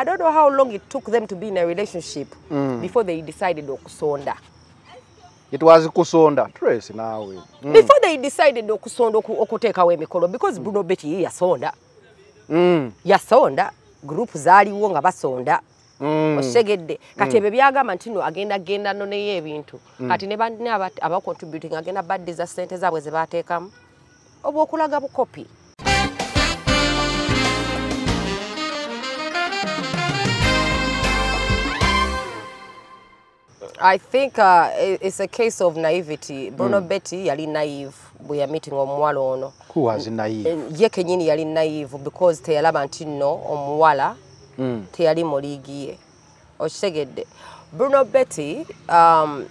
i don't know how long it took them to be in a relationship before they decided okusonda it was kusonda. Trace naawe Mm. before they decided okusonda oku- okuteekawo emikolo because bruno beti ye yasonda. Mm. yasonda gurupu zaaliwo nga basonda. Mm. okitegedde kati ebyo byagamba nti no agenda genda no naye ebintu. Kati ne banne aba- abacontributing agenda baddiza sente zaabwe ze bateekamu oba okulaga bukopi I think uh, it's a case of naivety. Bruno Betty yali naive bwe yameeting omuwala ono. who was naive? Ye kenyini yali naive because teyalaba nti nno omuwala Mm. teyali mu liigi ye. Okitegedde. Bruno betty um,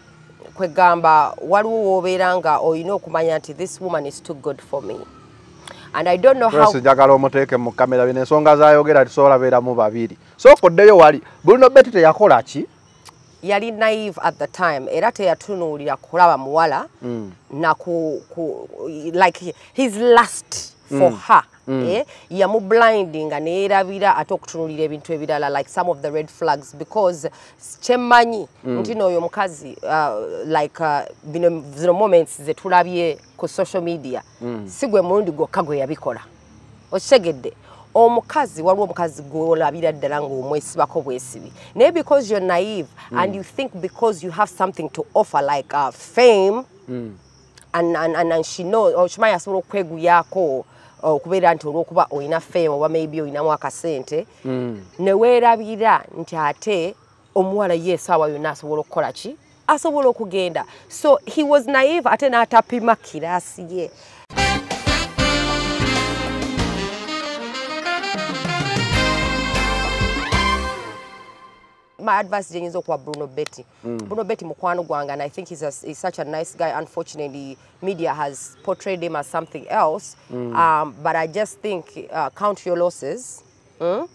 kwegamba waliwo woobeera nga olina okumanya nti this woman is too good for me. And i don't know how trace njagala omuteeke mu kamera bino. Ensonga zayogera tisobola beeramu babiri. Sooka oddeyo wali. Bruno beti teyakola ki yali naive at the time. Era teyatunuulira kulaba muwala Mm. na ku, ku like his last for her eh, yamublindinga neerabira ate okutunulira ebintu ebirala like some of the red flags because kyemmanyi nti nooyo omukazi uh, like uh, bino zino moments zetulabye ku social media si gwe mulundi gwokka gwe yabikola. Okitegedde omukazi waliwo omukazi gwolabira ddala ng'omwesibako bwesibi. Naye because you're naive and you think because you have something to offer like uh, fame and, and, and, and she knows okimanyi asobola okweguyako okubeera nti olwokuba olina fame oba maybe olinamu akasente ne weerabira nti ate omuwala ye esaawa yonna asobola okukola ki? Asobola okugenda. So he was naive ate n'atapima kiraasi ye my advice gyenyinza okuwa bruno betty. Bruno betty mukwano gwange and i think he's, a, he's such a nice guy. Unfortunately media has portrayed him as something else. Um, but i just think uh, count your losses. Mm?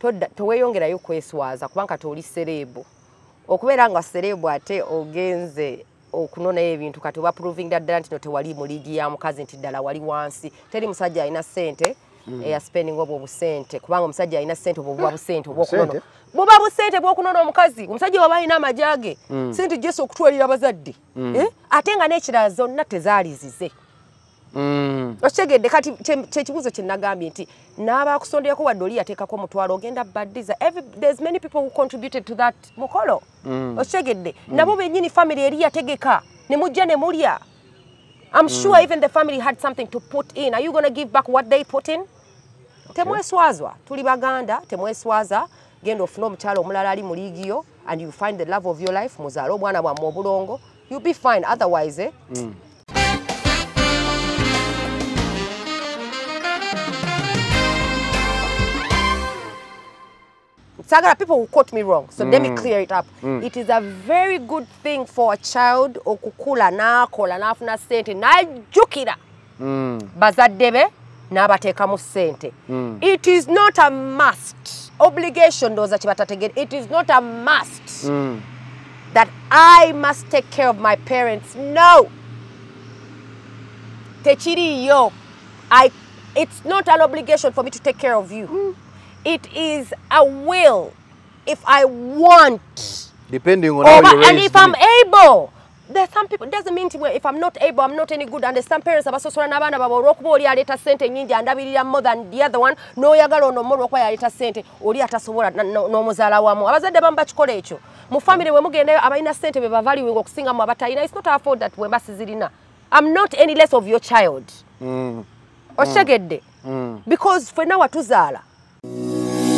Todda- teweeyongerayo kweswaza kubanga toli serebu okubeera nga serebu ate ogenze okunonayo ebintu kati oba proving ddala nti no tewali mu liigi ya mukazi nti ddala wali wansi. Teri musajja alina sente eyaspending obwo obusente. Kubanga omusajja alina sente obwo buba busente obwokunono buba busente bwokunona omukazi. Omusajja waba alina amajage sente jesi okutwalira abazadde Eh? ate nga n'ekirala zonna tezaalizize. Mm. okitegedde kati kye- kyekibuuzo kye nagambye nti n'abakusonderako wadde oli yateekako omutwalo ogenda baddiza. There's many people who contributed to that mukolo. Okitegedde nabo bennyini family eri yategeka. Ne mujja ne mulya. I'm sure even the family had something to put in. Are you gonna give back what they put in temweswazwa tuli baganda temweswaza genda ofune omukyalo omulala ali mu liigiyo and you find the love of your life muzaale obwana bwammwe obulongo you'll be fine otherwise eh? Sagara, people will quote me wrong, so let me clear it up. It is a very good thing for a child okukula n'akola n'afuna ssente n'ajjukira. Bazadde be n'abateekamu ssente. It is not a must. Obligation ndowooza kye batategere. It is not a must mm. that I must take care of my parents. No. Tekiriyo. I it's not an obligation for me to take care of you. mm. It is a will if I want. depending on how you and if I'm me. able. There are some people, doesn't mean to, if I'm not able, I'm not any good. And some parents abasosola n'abaana baabwe olw'okuba oli aleeta ssente nnyingi andabirira more than the other one n'oyagala ono mo olw'okuba yaleeta ssente oli atasobola na- no- n'omuzaala wamu. Abazadde bamu bakikola ekyo. Mu famire bwe mugendayo abalina ssente be bavaluing okusingamu abatalina it's not afford that bwe mba sizirina i'm not any less of your child. Okitegedde? Because ffenna watuzaala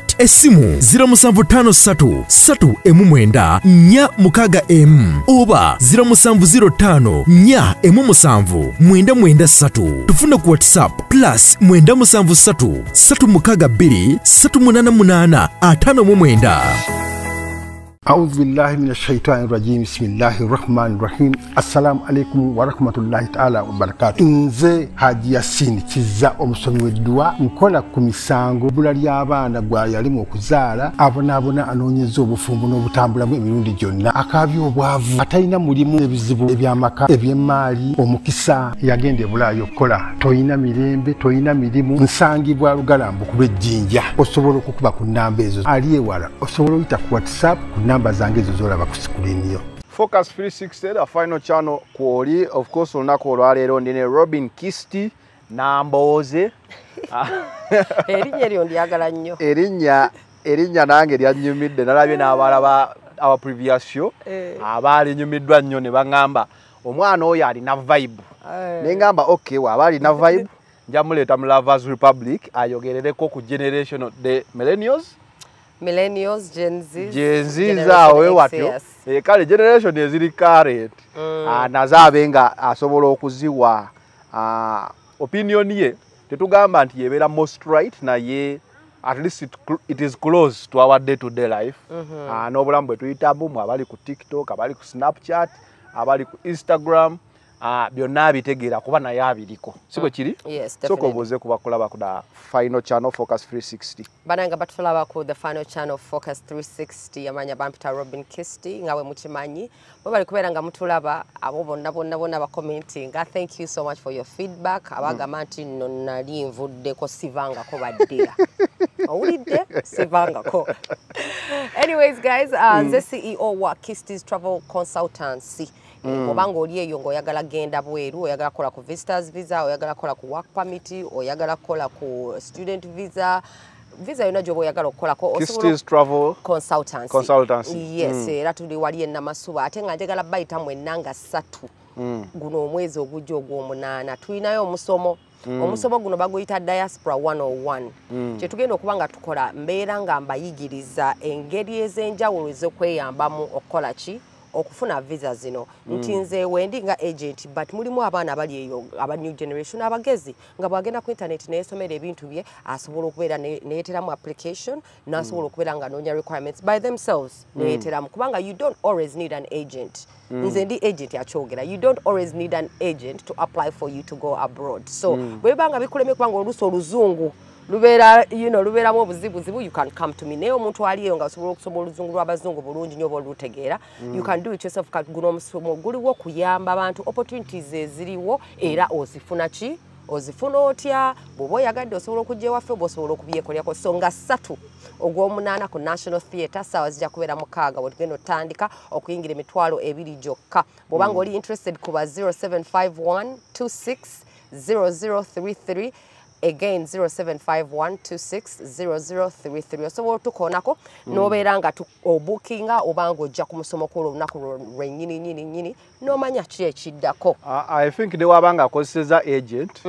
direct essimu 0753 3 4 mukaaga emu oba 0705 4 emu musanvu 993 tufune ku whatsapp plus 973 362 388 59 أعوذ بالله من الشيطان الرجيم بسم الله الرحمن الرحيم السلام عليكم ورحمة الله تعالى وبركاته nze haji yasini kiza omusomi w'eddwa nkola ku misango bbula ly'abaana gwa yalimu okuzaala abonaabona anoonyeza obufumbo n'obutambulamu emirundi gyonna akaabya obwavu atalina mulimu ebizibu eby'amaka eby'emmaali omukisa yagenda ebulaayo okukola toyina mirembe toyina mirimu nsangibwa lugalambu ku lw'ejjinja osobola okukuba ku nnamba ezo ali ewala osobola oyita ku whatsapp ku nnamba zange ezo zolaba ku sikuliini yo focus 360 the final channel kwoli of course olunaku olwaleero ndine robin kisti nambooze. Erinnya eryo ndyagala nnyo. Erinnya erinnya nange lyanyumidde nalabye n'abaala ba our previous show Eh. abaalinyumiddwa nnyo ne baŋŋamba omwana oyo alina vibe. Eh. ne ŋŋamba okay waaba alina vibe. Nja muleeta mu lovers republic ayogerereko ku generation the millennials millennials gen z genzizaawe watyo. Eh, kale generation eziri current ah, nazo abe nga asobola okuziwa ah, opinion ye tetugamba nti yebeera most right naye at least it, it is close to our day to day life Ah, n'obulamu bwe tuyitamu mu abali ku tiktok abali ku snapchat abali ku instagram ah, byonna abitegeera kuba naye abiriko. Si bwe kiri? Yes, soka obuuze kubakulaba ku da final channel focus 360 bananga batulaba ku the final channel focus 360 amanya bampita robin kisti nga bwe mukimanyi. Bwe bali kubeera nga mutulaba abo bonna bonna bonna bakomentinga thank you so much for your feedback. Abagamba nti nno nali nvuddeko sivangako baddira. Owulidde? Sivangako. Anyways guys uh, nze ceo wa kistis travel consultancy obanga oli eyo ng'oyagala genda bweru oyagala kukola ku visitors visa oyagala kukola ku work permit oyagala kukola ku student visa visa yonna gyoba oyagala okukolako yes era tuli wali enamasuba ate nga njagala bayita mwenna nga ssatu. Guno omwezi ogujja ogw'omunaana tulinayo omusomo. Omusomo guno baguyita diaspora 101 kyetugenda okuba nga tukola mbeera nga mbayigiriza engeri ez'enjawulo ez'okweyambamu okukola ki okufuna visa zino. Nti nze wendi nga agent but mulimu abaana abali eyo aba new generation abagezi nga bwagenda ku internet neyesomera ebintu bye asobola okubeera ne- neyeteramu application nasobola okubeera nga anoonya requirements by themselves neyeteramu kubanga you don't always need an agent. Nze ndi agent akyogera you don't always need an agent to apply for you to go abroad. So bwe bibanga bikulemye kubanga oluusi oluzungu lubeera know, lubeeramu obuzibuzibu you can come to me. Naye omuntu ali eyo nga asobola okusoma oluzungu lw'abazungu bulungi nyo oba olutegeera you can do it yourself. Guno omusomo guliwo okuyamba abantu. Opportunities eziriwo era ozifuna ki? Ozifuna otya? Bw'oba oyagadde osobola okujja ewaffe oba osobola okubyekolerako so nga ssatu ogw'omunaana ku national theatre saawa zijja kubeera mukaaga bwetugenda otandika okuyingira emitwalo ebiri gyokka. Bw'oba nga oli interested kuba 0751 26 0033 again 0751260033 osobola otukoonako n'obeera nga obukinga oba nga ojja ku musomo kwolwo olunaku lwo- lwennyini nyini nyini n'omanya ki ekiddako I think ne waba nga akozeseza agent.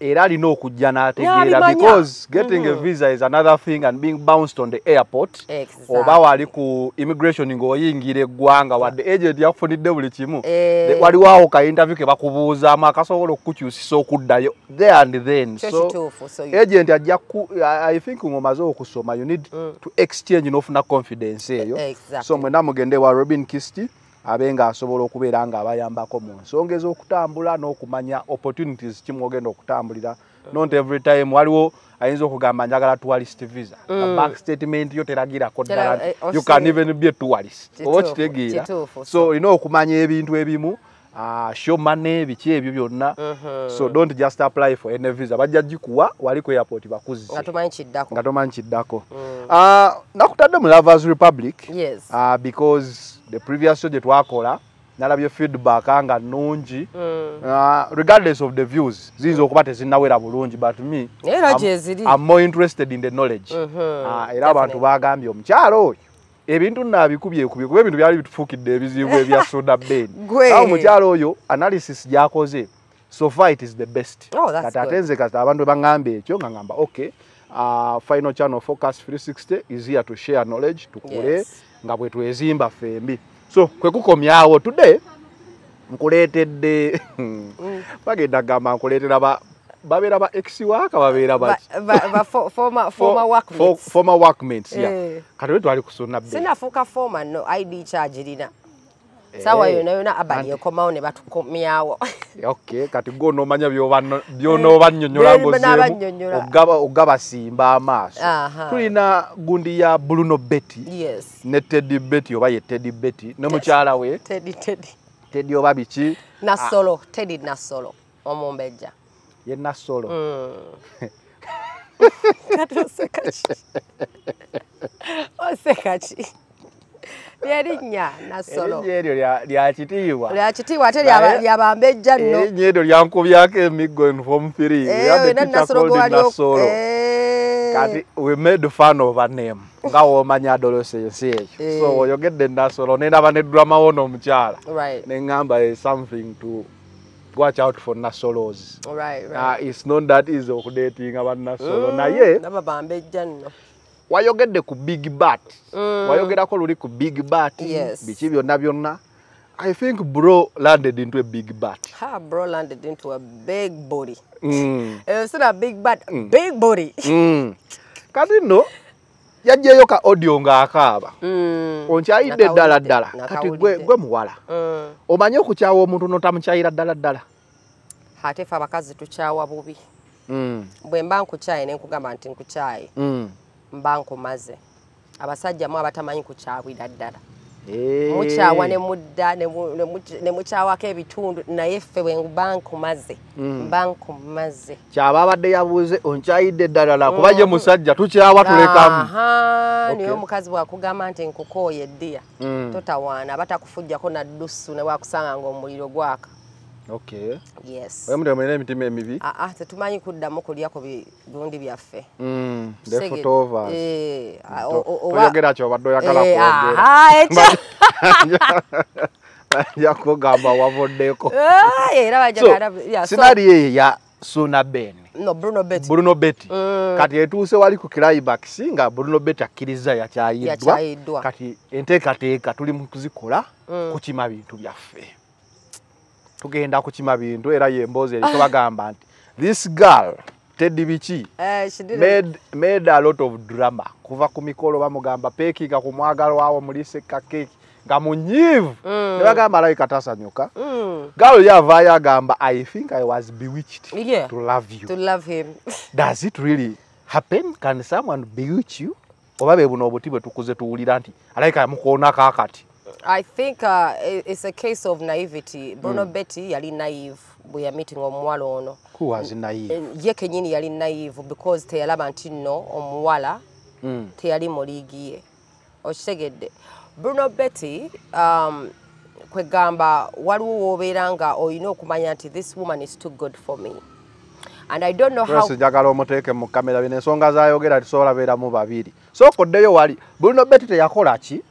Era alina okujja n'ategeera because getting a visa is another thing and being bounced on the airport. Oba wali ku immigration ng'oyingira eggwanga wadde agent yakufunidde buli kimu Eh. Waliwo awo ka interview ke bakubuuzaamu akasobola okukukyusisa okuddayo there and then. So kituufu, so you- agent ajja ku I think ng'omaze okusoma you need to exchange n'ofuna confidence eyo. Exactly. so mwena mugende wa robin kisti abe nga asobola okubeera nga abayambako mu nsonga ez'okutambula n'okumanya opportunities kimwogenda okutambulira. Not every time waliwo ayinza okugamba njagala tourist visa. Mm. back statement yo teragirako Tera- ddala eh, you can even be a tourist. Oba kituufu, so olina okumanya ebintu ebimu show money biki ebyo byonna. So don't just apply for any visa. Bajja gikuwa wali ku airport bakuzise nga tomanyi kiddako. Kiddako. Uh, nakutadde mu lovers republic. Yes. uh, because the previous show gye twakola nalabye feedback nga nnungi. Uh, regardless of the views ziyinza okuba tezinnawera bulungi but me I'm-. I'm more interested in the knowledge. Uh, era abantu bagambye omukyalo oyo ebintu nabikubyekubye kuba ebintu byali bitufuukidde ebizibu ebya soda ben. Awo omukyalo oyo analysis gyakoze. So far it is the best. Oh, kati ate nze kati abantu baŋŋamba ekyo nga ŋŋamba okay uh, final channel focus 360 is here to share knowledge tukule Yes. nga bwe twezimba fembi. So kwe kukomyawo today nkuleetedde. Bagenda gamba nkuleetera babeera ba ex waka babeera ba Ba- ba- ba- fo- former- former For- workmates. Eh. kati we twali kusuna be sinafuuka foma no id kyagirina saawa Eh, yona yona abali anti- ekomawo ne batukomyawo okay kati gwe onoomanya byonoobanyonyola Be- n'abannyonnyola. ogaba simba amaaso. Tulina gundi ya bruno betty. Yes. Ne teddy betty oba ye teddy betty. Ne mukyala we. Teddy oba biki? Nasolo tedi nasolo omumbejja ye nasolo kati oseka ki oseka ki lyerinnya erinnya eryo lya- lya kitiibwa. Lyakitiibwa ate lyabambejja nno. Erinnya eryo lyankubyako emiggo en form 3 Eh, Eh. kati we made fun of a name. Nga woomanya adolescence ekyo. Eh. so oyogedde nasolo nendaba ne drama wono omukyala right. Neŋŋamba is something to watch out for nasolos. Right Uh, right. it's not that easy okudatinga bannasolo naye naba bambejja nno. wayogedde ku big bat. Wayogerako luli ku big bat. Yes. biki byonna byonna. I think bro landed into a big bat. Ha bro landed into a big body. Mm. Eh, sina big bad big body. Mm. kati nno yajjayo ka audio ng'akaaba Mm. onkyayidde Nakawulidde, ddala ddala kati gwe gwe muwala Mm. omanye okukyawa omuntu notamukyayira ddala ddala ate fe abakazi tukyawa bubi Mm, bwe mba nkukyaye ne nkugamba nti nkukyaye mm. mba nkumaze abasajja mu abatamanyi kukyawira ddala. Mukyawa ne mudda ne mu- ne mu- ne mukyawako ebitundu naye ffe bwe mba nkumaze mba nkumaze. Kyaba abadde yabuuze onkyayidde ddala kuba ye musajja tukyawa tulekamu. Naye omukazi bwakugamba nti nkukooye eddiya Mm. totawaana aba takufujjako naddusu ne bwakusanga ngaomuliro gwaka okay. Yes. Oyo mutemulina emitima emibi aa tetumanyi kuddamu kulya ku bigundi byaffe. Mm, Seged- photovers. Eh, a- To- o- o- oba- toyogera kyobadde oyagala Eh, kwogera aha, ekyo- bajja kugamba wavuddeko Ah, era bajagala yeah, so- sinali eyo ya suna ben. No bruno bet bruno betty. Mm. kati etuuse wali ku climax nga bruno betty akkiriza yakyayiddwa kati enteekateeka tuli mu kuzikola kukima bintu byaffe tugenda kukima bintu era yemboozi eriko bagamba nti this girl teddy biki Eh, she didn't- made, made a lot of drama. Kuva ku mikolo bamugamba pekinga ku mwagalwawo mulise kakeeki nga munyiivu. Ne bagamba alabika tasanyuka. Mm. galo yavaayo agamba i think i was bewitched Yeah. to love you. To love him. Does it really happen? Can someone bewitch you? Oba be buno obuti bwe tukuze tuwulira nti alabika yamukoonako akati i think uh, it's a case of naivety. Bruno betty yali naive bwe yameeting omuwala ono. Who was naive? Eh, ye kenyini yali naive because teyalaba nti nno omuwala Mm. teyali mu liigi ye. Okitegedde. Bruno betty um, kwegamba waliwo woobeera nga olina okumanya nti this woman is too good for me. And i don't know how Grace njagala omuteeke mu kamera bino. Ensonga zayogera tisobola beeramu babiri. Sooka oddeyo wali. Bulino beti teyakola ki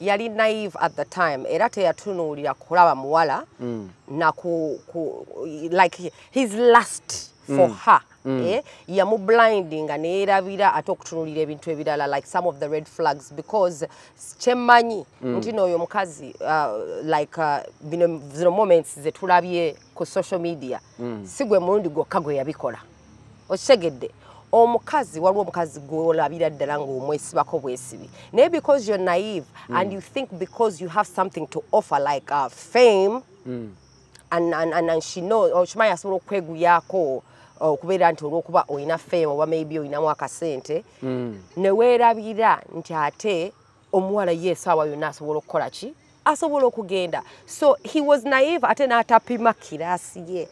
yali naive at the time. Era teyatunuulira kulaba muwala Mm. na ku, ku like his last for her eh, yamublindinga neerabira ate okutunulira ebintu ebirala like some of the red flags because kyemmanyi nti nooyo omukazi uh, like uh, bino zino moments zetulabye ku social media si gwe mulundi gwokka gwe yabikola. Okitegedde omukazi waliwo omukazi gwolabira ddala ngaomwesibako bwesibi. Naye because you're naive and you think because you have something to offer like uh, fame and, and, and, and she knows okimanyi asobola okweguyako okubeera nti olwokuba olina fame oba maybe olinamu akasente neweerabira nti ate omuwala ye esaawa yonna asobola okukola ki? Asobola okugenda. So he was naive ate n'atapima kiraasi ye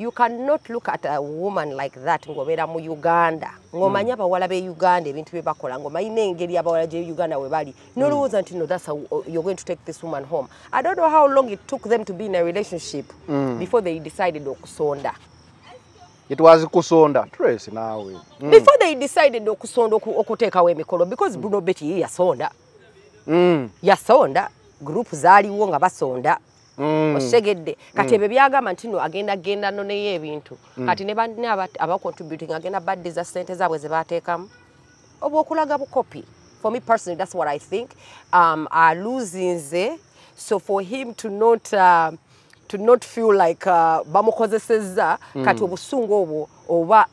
you cannot look at a woman like that ng'obeera mu uganda. Ng'omanyi abawala b'e uganda ebintu bye bakola ng'omanyi n'engeri abawala gy'e uganda we bali. N'olowooza nti no that's how you're going to take this woman home. I don't know how long it took them to be in a relationship before they decided okusonda. It was kusonda. Trace naawe Mm. before they decided okusonda oku- okuteekawo emikolo because bruno betty yasonda. Mm. yasonda. Group zaaliwo nga basonda okitegedde kati ebyo byagamba nti no agenda genda no neyo ebintu. Kati ne banne aba- abacontributing agenda baddiza sente zaabwe ze bateekamu oba okulaga bukopi. For me personally that's what i think. Um, aluzinze so for him to not uh, to not feel like uh, bamukozesezza kati obusungu obwo oba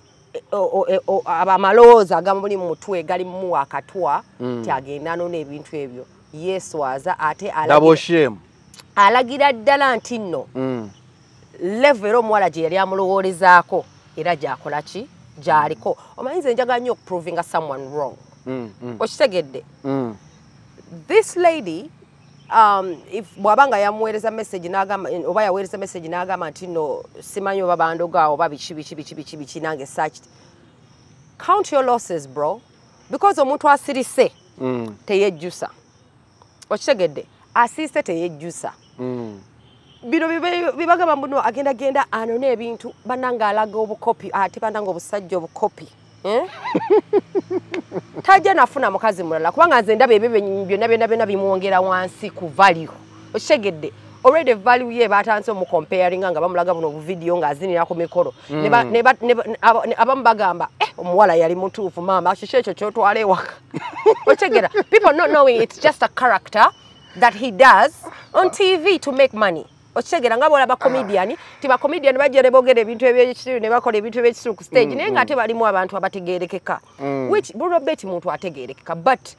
aba- amalowooza agamuli mu mutwe gali mumuwa akatwa ti agenda nona ebintu ebyo. Yeeswaza ate double alagira- ddala nti nno Mm. levo era omuwala gye yali amulowoolezaako era gyakola ki? Gyaliko. Omanyi nze njaga nnyo okuprovinga someone wrong. Mm, mm, okitegedde? This lady um, if bw'aba nga yamuweereza message n'agamba oba yaweereza message n'agamba nti no simanyi oba bandoga oba biki biki biki biki biki nange searched. Count your losses bro because omuntu asirise Mm, teyejjusa. Okitegedde? Asirise teyejjusa. Bino bibe- bibagamba muno agenda genda anone ebintu bannanga alaga obukopi ate bannanga obusajja obukopi eh? tajja nafuna mukazi mulala kubanga nze ndaba ebyo byonna byonna byonna bimwongera wansi ku value. Okitegedde already value ye batanze omucomparinga nga bamulaga buno obuvidiyo ng'azinira ku mikolo. Ne- abamu bagamba eh, omuwala yali mutuufu maama kiki ekyo kyotwala ewaka? Okitegera people not knowing it's just a character that he does on tv to make money. Okitegera nga comedian ti bacomedian jere ne boogera ebintu ebyekisiru ne bakola ebintu ebyekisiru ku stage naye nga ate balimu abantu abategeerekeka which bruno beti muntu ategeerekeka but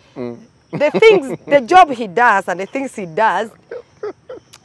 the things the job he does and the things he does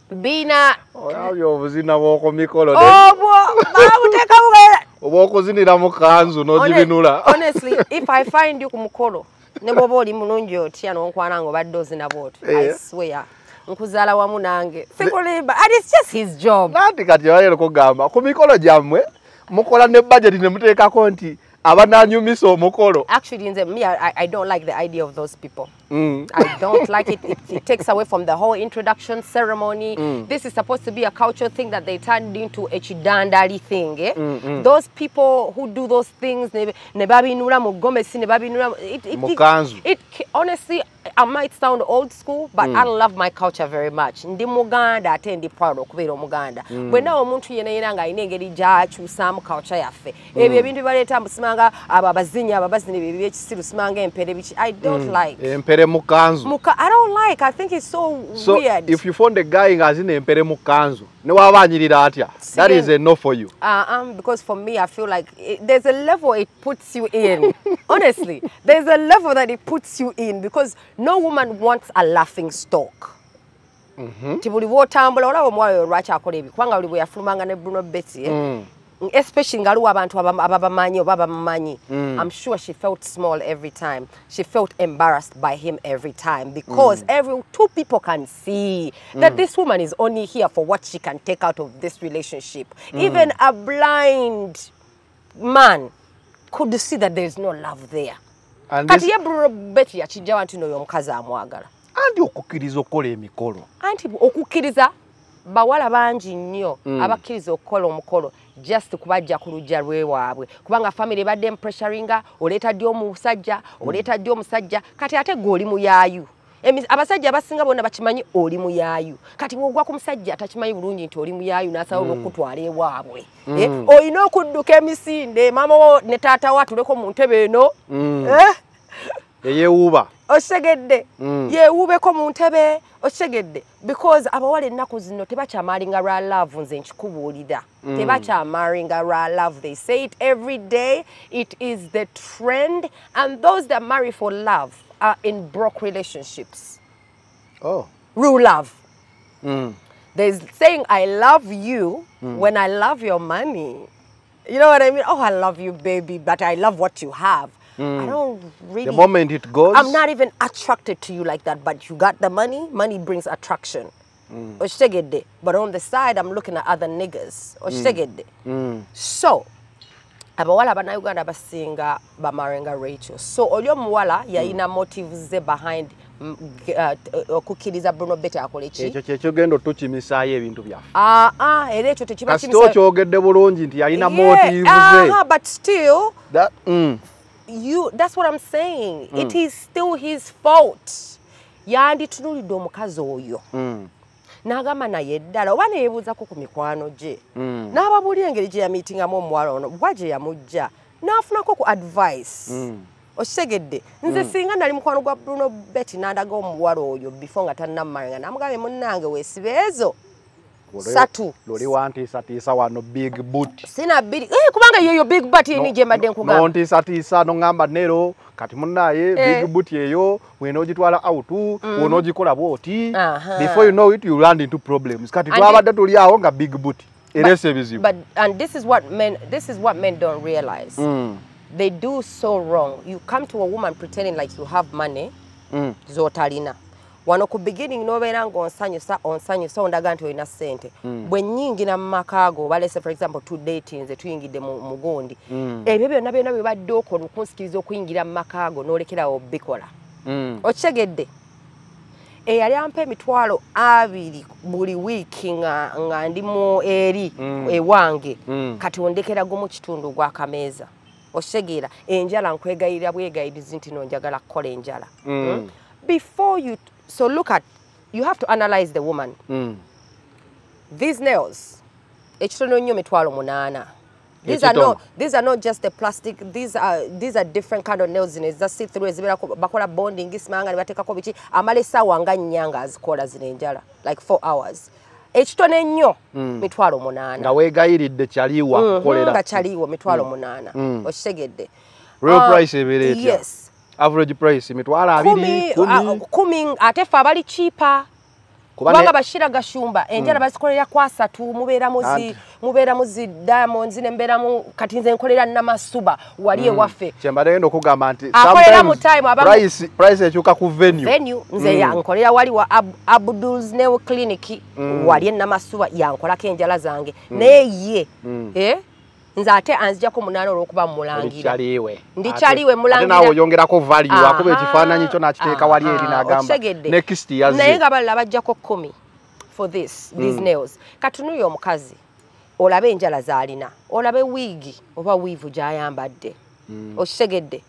bina olabye obuzina bw'oku mikolo ne- obwo babuteeka bubeera oba okuzinira mu kanzu n'ogibinula honestly if i find you ku mukolo ne bwoba oli mulungi otya nonkwana nga obadde ozina bwoti. I Eh. swear. Nkuzaala wamu nange. Sikulimba and it's just his job. Nanti kati olayero kugamba ku mikolo gyammwe mukola ne budget ne muteekako nti abananyumisa omukolo actually nze me I, I don't like the idea of those people Mm. I don't like it. it. It takes away from the whole introduction ceremony. This is supposed to be a cultural thing that they turned into a chidandali thing. Eh? Those people who do those things, ne babinura mu gomesi, ne babinura mu- it, it, it, it, honestly, I might sound old school, but I love my culture very much. Ndi muganda ate ndi proud okubeera omuganda. Bwe nawe omuntu yena yena ng'alina engeri gy'akyusaamu culture yaffe. Ebyo ebintu bibaleeta musimanga abo abazinyi abo abazina ebyo ebyekisiru simanga empere biki. I don't like. empere mu kanzu Muka, I don't like. I think it's so, so weird. if you found a guy ng'azina empere mu kanzu ne waba anyirira atya that is a no for you uh, um, because for me, I feel like it, there's a level it puts you in. Honestly, there's a level that it puts you in because no woman wants a laughing stock. nti buli bwotambula olaba omuwala oyo lwaki akola ebi kubanga buli bwe yafulumanga ne bruno betty eh? Especially nga aliwo abantu abam- ababamanyi oba bamumanyi i'm sure she felt small every time. She felt embarrassed by him every time because mm. every two people can see that this woman is only here for what she can take out of this relationship. Even a blind man could see that there is no love there. Kati ye beti betsy yakijjawa nti noyo omukazi amwagala anti okukkiriza okukola emikolo. Anti okukkiriza bawala bangi nnyo abakkiriza okukola omukolo just kubajja ku lujja lwewaabwe kubanga famire ebadde empressuringa oleeta ddi omusajja oleeta ddi omusajja kati ate gwe oli muyaayu abasajja abasinga bonna bakimanyi oli muyaayu kati bwogwa ku musajja atakimanyi bulungi nti oli muyaayu n'asalawo n'okutwala ewaabwe. Eh, olina okudduka emisinde maama wo ne taata wo atuleko mu ntebe eno Eyewuuba okitegedde mm. yeewuubeko mu ntebe okitegedde because abawala ennaku zino tebakyamaringa lwa love nze nkikubuulira. Mm. Tebakyamaringa lwa love. They say it every day. It is the trend. And those that marry for love are in broke relationships. Oh. real love. Mm. there's saying i love you mm. when i love your money. You know what i mean? Oh i love you baby but i love what you have i don't really the moment it goes I'm not even attracted to you like that, but you got the money. Money brings attraction. Oshitegedde. But on the side, I'm looking at other niggas. Oshitegedde. So, abawala bannayuganda basinga bamarenga rachel so oli omuwala yalina motives ze behind mm, g- uh, t- uh, okukkiriza bruno bete akola eki ekyo kyekyogenda otukimisaayo ebintu byaffe Ah, ah, era ekyo tekiba kasita kimisa- okyogedde bulungi nti yalina Yeah, motive aha, ze but still That- mm. You that's what i'm saying. It is still his fault. Yanditunulidde omukazi oyo. N'agamba naye eddala oba neyebuuzako ku mikwano gye. Mm. n'ababuulira engeri gye yamiitingamu omuwala ono bwa gye yamugja n'afunako ku advice. Mm. okitegedde nze singa nali mukwano gwa bruno beti n'andaga omuwala oyo before nga tannammalanga namugambye munnange weesiba ezo satu. Luli wantiisatiisa wano big boot. Sina bbiri eh, kubanga yeyo big bat yini gye mbadde nkugamba. nontiisatiisa noŋŋamba nero kati munnaye Eh. big boot eyo bwenogitwala autu wonogikola bwoti Aha. before you know it you land into problems. Kati And twabadde tuli awo nga big boot eresa ebizibu. but and this is what men this is what men don't realize. Mm, they do so wrong. You come to a woman pretending like you have money mm, zotalina wano ku beginning nobeera ng'onsanyusa onsanyusa ondaga nti olina ssente. Bwe nnyingira mu maka go balese for example tudate nze tuyingidde mu mugundi ebyo byonna byonna bye badde okola okunsikiriza okuyingira mu maka go n'olekerawo bikola. Mm. okitegedde? Eyali ampa emitwalo abiri buli wiiki nga, nga ndi mu eri ewange Mm. kati ondekera gumu kitundu gwakameeza okitegeera enjala nkwegayirira bwegayirizi nti nonjagala kukola enjala. Mm. before you so look at you have to analyze the woman. Mm. these nails ekitono nnyo mitwalo munaana. These are, not, these are not just the plastic these are, these are different kind of nails zino eza see through ezibeerako bakola bonding simanga ne bateekako biki. Amala essaawa nga nnya nga azikola zino enjala like four hours. Ekitono ennyo mitwalo munaana. Nga weegayiridde kyaliwa Mhm, nga kukolera kyaliwo mitwalo munaana. Okitegedde. Real uh, price ebeera etya? yes average price emitwalo abiri kumi, ate fe abali kiipa Kuba kubanga ne- bashira gashumba. Enjala bazikolera ku asatu mubeeramu zi Anti. mubeeramu zi diamonds ne mbeeramu kati nze nkolera namasuba wali ewaffe. Kyembadde genda okugamba nti Akolera sometimes mu time, abamu- price- price ekyuka ku venue. Venue nze yankolera wali wa Ab- abduls ne clinic wali enamasuba yankolako enjala zange. Naye ye eh, nze ate anzijako munaana olwokuba mumulangira Ndikyaliwe. Ndikyaliwe Ate- mulangira. ate naawe oyongerako Aha, akuba ekifaananyi kyo n'akiteeka wali eri n'agamba. okitegedde. next naye yazze nga balala bajjako kumi for this these nails. Katunuyo omukazi olabe enjala z'alina olabe wiigi oba wiivu gy'ayambadde. Okitegedde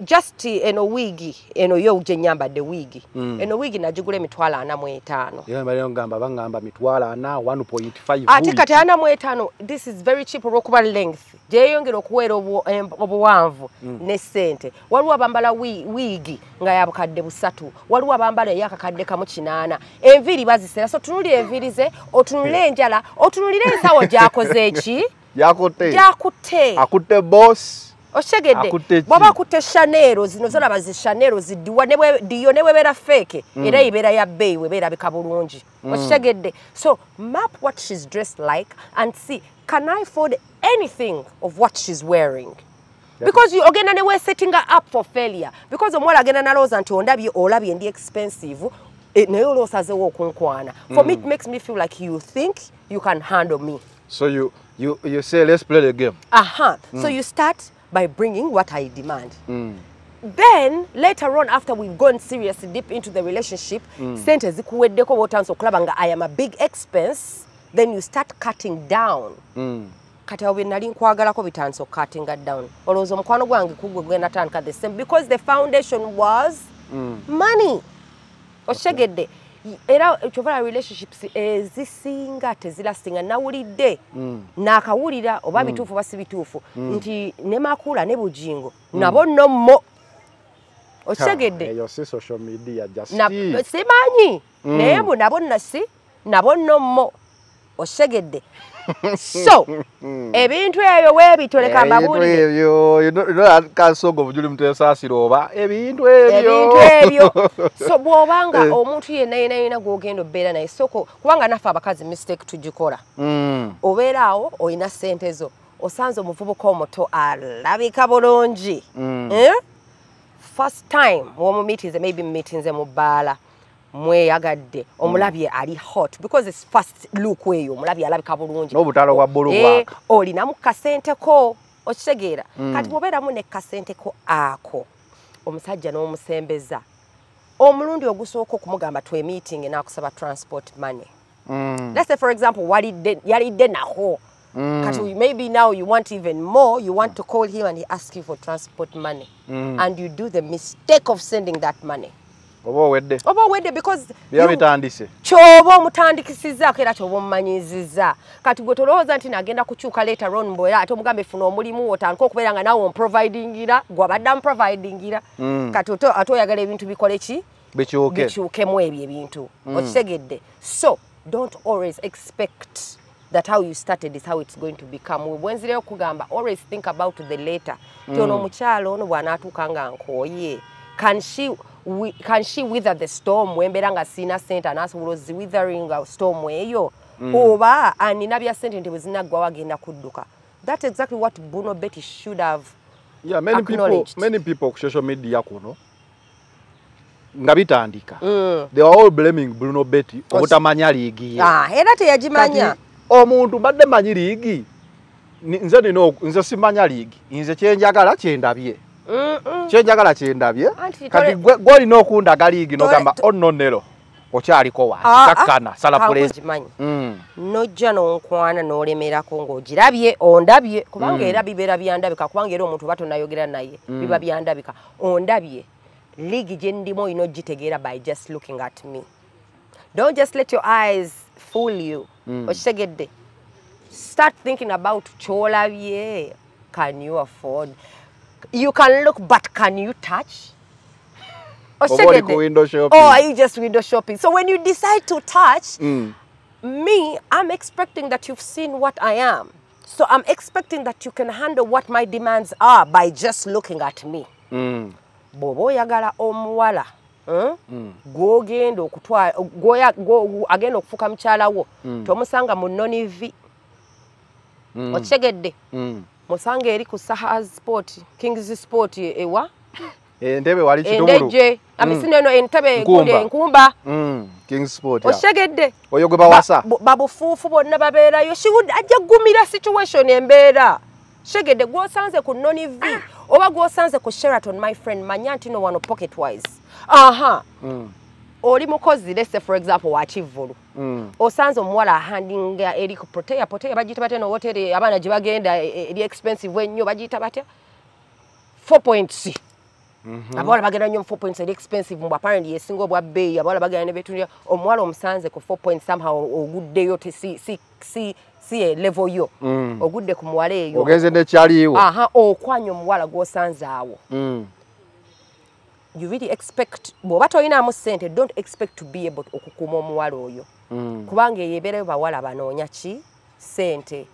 just eno wiigi eno yo gye nyambadde wiigi eno wiigi nagigula emitwalo ana mu etaano. Era mbadde ngamba baŋŋamba mitwalo ana 1.5 ate kati ana mu etaano this is very cheap olw'okuba length. Gyeyongera okuweera obu- em- obuwanvu ne ssente. Waliwo abambala wi- wiigi nga ya bukadde busatu. Waliwo abambala eyakakadde kamu kinaana. Enviiri bazisera. So tunulira enviiri ze otunulire enjala otunulire ensawo gyakoze eki? Yakutte gyakutte. Akutte boss okitegedde ki? bw'oba akutte shanero zino zolaba zi shanero ziddiwa ne bwe- diyo ne bwebeera feeke era ebeera ya bbeeyi webeerabika bulungi. Okitegedde so map what she's dressed like and see can i afford anything of what she's wearing? Because you- ogenda ne wesettinga up for failure. Because omuwala agenda nalowooza nti ondabye olabye ndi expensive eh, naye olwosazeewo okunkwana. For me it makes me feel like you think you can handle me. So you, you, you say let's play the game. Aha. So you start by bringing what I demand. Mm. Then later on, after we've gone seriously deep into the relationship, sente zikuweddeko bw'otandise okulaba nga I am a big expense, then you start cutting down. kati awo bye nali nkwagalako bitandise okukatinga down olowooza omukwano gwange kugwe gugenda tandika the same because the foundation was mm. money okitegedde era kyovala relationships ezisinga tezilastinga nawulidde naakawulira oba bituufu oba si bituufu nti ne makula ne bujingo nabo nno mmo. Okitegedde? Simanyi? Naye nabo nasi nabo nno mmo. Okitegedde so ebintu ebyo weebitoleka mbabulire ebyo kasogo bujuli mutesaasira oba? Ebintu ebyo. Ebintu ebyo. So bw'obanga omuntu yenna yenna yenna gwogenda obeera naye soko kubanga naffe abakazi mistake tugikola. Mm. obeera awo olina ssente zo. Osanze omuvubuka omuto alabika bulungi. Eh? first time womumiitinze maybe mumiitinze mu bbaala mweyagadde. Omulabye ali hot because its first look eyo. Omulabye alabika bulungi. N'obutalo bwa bbulu Eh, olinamu kasenteko okitegeera. Kati bwobeeramu ne kasenteko ako omusajja n'omusembeza omulundi ogusooka okumugamba twemiiting n'akusaba transport money. Mm. let's say for example walidde yalidde naho. Kati maybe now you want even more you want to call him and he ask you for transport money. And you do the mistake of sending that money oba owedde. Oba owedde because you- bitandise. kyoba omutandikisizzaako era kyoba omumanyizizza kati gwe tolowooza nti nagenda kukyuka later on mbwera ate omugamba efuna omulimu otandika okubeera nga nawe omprovidingira gwe abadde amuprovidingira kati ate oyagala ebintu bikole ki? Bikyuke bikyukemu ebyo ebintu. Okitegedde. So don't always expect that how you started is how it's going to become. Bwenzireyo okugamba always think about the later. Ti ono omukyalo ono bw'anaatuuka nga nkooye. Can she wi- can she wither the storm wembeera nga siina sente anaasobola oziwithering storm eyo. Oba anina bya sente nti bwe zinaggwawo agenda kudduka. That's exactly what buno betty should have yeah, many people, many people ku social media kuno nga bitandika. They were all blaming bruno betty obutamanya liigi ah, era teyagimanya. Omuntu mbadde manyi liigi nze nina oku- nze simanya liigi nze kyenjagala kyendabye kyenjagala kyendabye kati tole- gwe gwe olina okundaga liigi nogamba to- onnonero okyaliko wansi Ah, ah, kakkana sala pulesi hakugimanyi. Mm. nojja n'onkwana n'olemerako ng'ogirabye ondabye kubanga era bibeera byandabika kubanga era omuntu oba tonayogera naye biba byandabika ondabye liigi gye ndimu olina ogitegeera by just looking at me. Don't just let your eyes fool you. Okitegedde? Start thinking about kyolabye. Can you afford you can look but can you touch ku window shopping. or are you just window shopping so when you decide to touch Mm. me, I'm expecting that you've seen what I am. So I'm expecting that you can handle what my demands are by just looking at me. Mm. bw'oba oyagala omuwala hmm, gw'ogenda okutwala agenda okufuuka mukyala wo tomusanga mu nonivi okitegedde Mm. Musanga eri ku sahas sport kings sport ewa? Entebe wali kitubulu endejje amisino eno entebe Nkumba. gundi enkumba Mm. king sport ya. okitegedde oyo gwe bawasa Ba- babufuufu bonna babeerayo. She would- ajja kugumira situation embeera. Shegedde gwosanze ku noni v oba gwosanze ku sheraton my friend manya nti no wano pocket wise aha. Mm. Oli mukozi lese for example wa kivulu. Mm. osanze omuwala ahandinga eri ku proteya proteya bagiyita batya? No hoteri abaana gye bagenda e- e- eri expensive ennyo bagiyita batya? 4 points. Abawala bagenda nnyo mu 4 points eri expensive mbu apparently yesinga obwa bbeeyi abawala bagenda ne betulira omuwala omusanze ku 4 points somehow oguddeyo te si, si, si, si e level yo. Mm. ogudde ku muwala eyo. Ogenze nekyaliwo aha okwanya omuwala gw'osanze awo. Mm. You really expect bw'oba tolinaamu ssente don't expect to be able okukuuma omuwala oyo. Mm. kubanga eyo ebeerayo bawala banoonya ki? Ssente.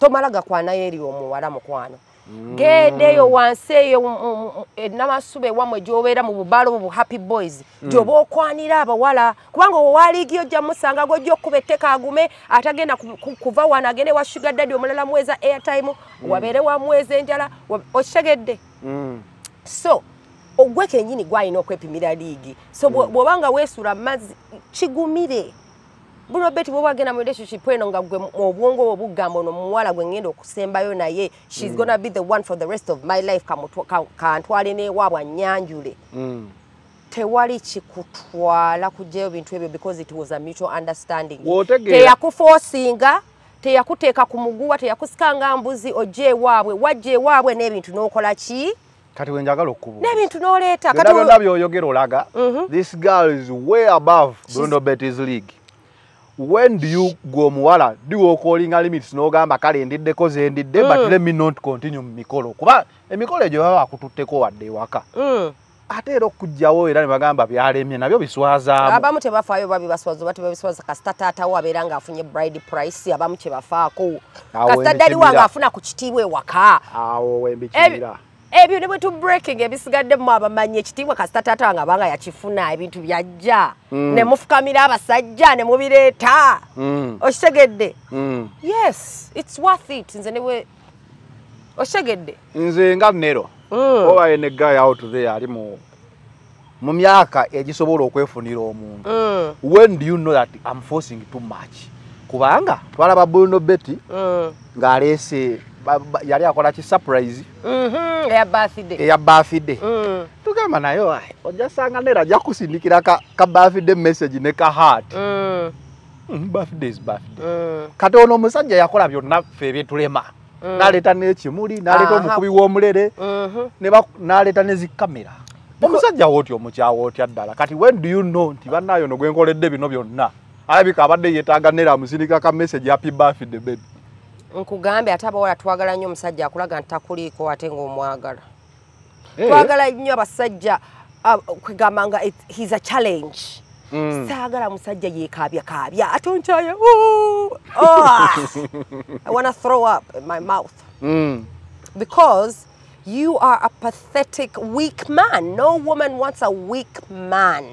Tomala gakwanayo eri omuwala mukwano. Genda eyo wansi eyo mu- mu- mu- ennamasube ewammwe gyobeera mu bubalo bu happy boys. Gyoba okwanira abawala kubanga owaliigi ojja musanga gojja okuba etteka agume atagenda ku- ku- kuva wano agende wa sugar daddy omulala muweza airtime wabeere wamuweza enjala okitegedde Mm. so ogwe kenyini gwalina okwepimira liigi. So bwe- bw'obanga weesula mazzi kigumire. Buno beti bwoba agenda mu relationship eno nga gwe obwongo bwo bugamba ono muwala gwe ngenda okusembayo naye shes gonna be the one for the rest of my life kamutwa- ka- kantwale neewaabwe annyanjule Mm. tewali kikutwala kugyayo bintu ebyo because it was a mutual understanding. Teyakufoosinga teyakuteeka ku muguwa teyakusikanga mbuzi ojja ewaabwe wajja ewaabwe n'ebintu n'okola ki kati wenjagala okubuuza. N'ebintu n'oleeta byonna byonna byoyogera olaga this girl is way above bruno betis league. When do you gwe omuwala diwokoolinga limits n'ogamba kale ndiddeko ze ndidde but let me not continue mu mikolo. Kuba emikolo egyo baba bakututteko wadde ewaka. Mm. ate era okugjawo era ne bagamba byalemye nabyo biswazaamu. Abamu tebafaayo babibaswaza oba tebabiswaza. Kasita taatawo abeera ng'afunye bride price abamu kyebafaako kasita ddali wange afuna ku kitiibwa ewaka. Awo wembikirira ebyo ne bwe tu breaking ebisigaddemu abamanyi ekitiibwa kasita taata wange abanga yakifuna ebintu byajja. Ne mufukamira abasajja ne mubireeta. Mm, okitegedde? Mm. yes its worth it. Nze ne bwe okitegedde? Nze nga nero. Mm. oba ene guy out there ali mu mu myaka egisobola okwefunira omuntu. Mm, when do you know that I'm forcing too much? Kubanga twalaba bruno betty mm, ng'aleese yali akola ki surprise? Mhm, eya eya birthday. Mm, tugamba naye "Ai, ojja sanga nera ajja kusindikira ka, birthday message ne ka heart. Mm, mm, birthday is birthday. Kati ono omusajja yakola byonna ffe ebyetulema n'aleeta n'ekimuli n'aleeta omukubi w'omulere Mhm. ne n'aleeta zikamera omusajja wootya omukyawa otya ddala? Kati when do you know nti bannaayo no gwenkoledde bino byonna? Alabika abadde yeetaaga nera amusindika ka message happy birthday baby nkugambe ate abawala twagala nnyo omusajja akulaga nti takuliiko ate ng'omwagala. Twagala nnyo abasajja kwegamba nga he's a challenge. Mm. saagala musajja yeekaabyakaabya ate onkyaya "Ooh, ah." i wanna throw up in my mouth. Mm. because you are a pathetic weak man. No woman wants a weak man.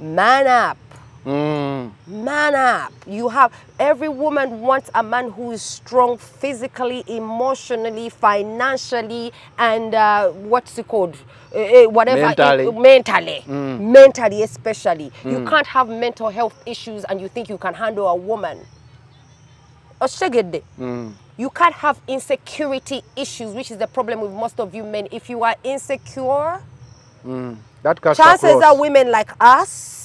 Man up Mm. man up. You have every woman wants a man who is strong physically, emotionally, financially, and uh, what's it called? Uh, uh, whatever. Mentally. mentally. Mentally, especially. You can't have mental health issues and you think you can handle a woman. Mm. You can't have insecurity issues, which is the problem with most of you men. If you are insecure, Mm. That chances across. are women like us,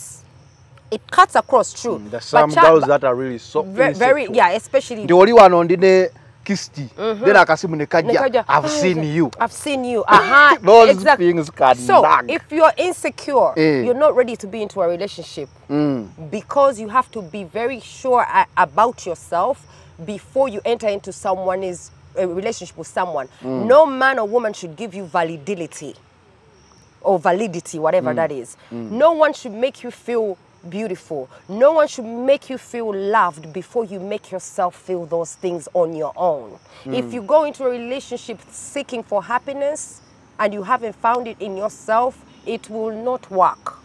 it cuts across, true. There's But some girls that are really so Ve- very yeah especially the only one on the kisti then akasimu ne kajja Nikaja, i've "Ah, seen you I've seen you. Uh-huh. Those exact- things can So if you're insecure, Eh. you're not ready to be into a relationship Mm. because you have to be very sure about yourself before you enter into someone's a relationship with someone. No man or woman should give you validity or validity, whatever that is. No one should make you feel beautiful. No one should make you feel loved before you make yourself feel those things on your own. Mm. If you go into a relationship seeking for happiness and you haven't found it in yourself, it will not work.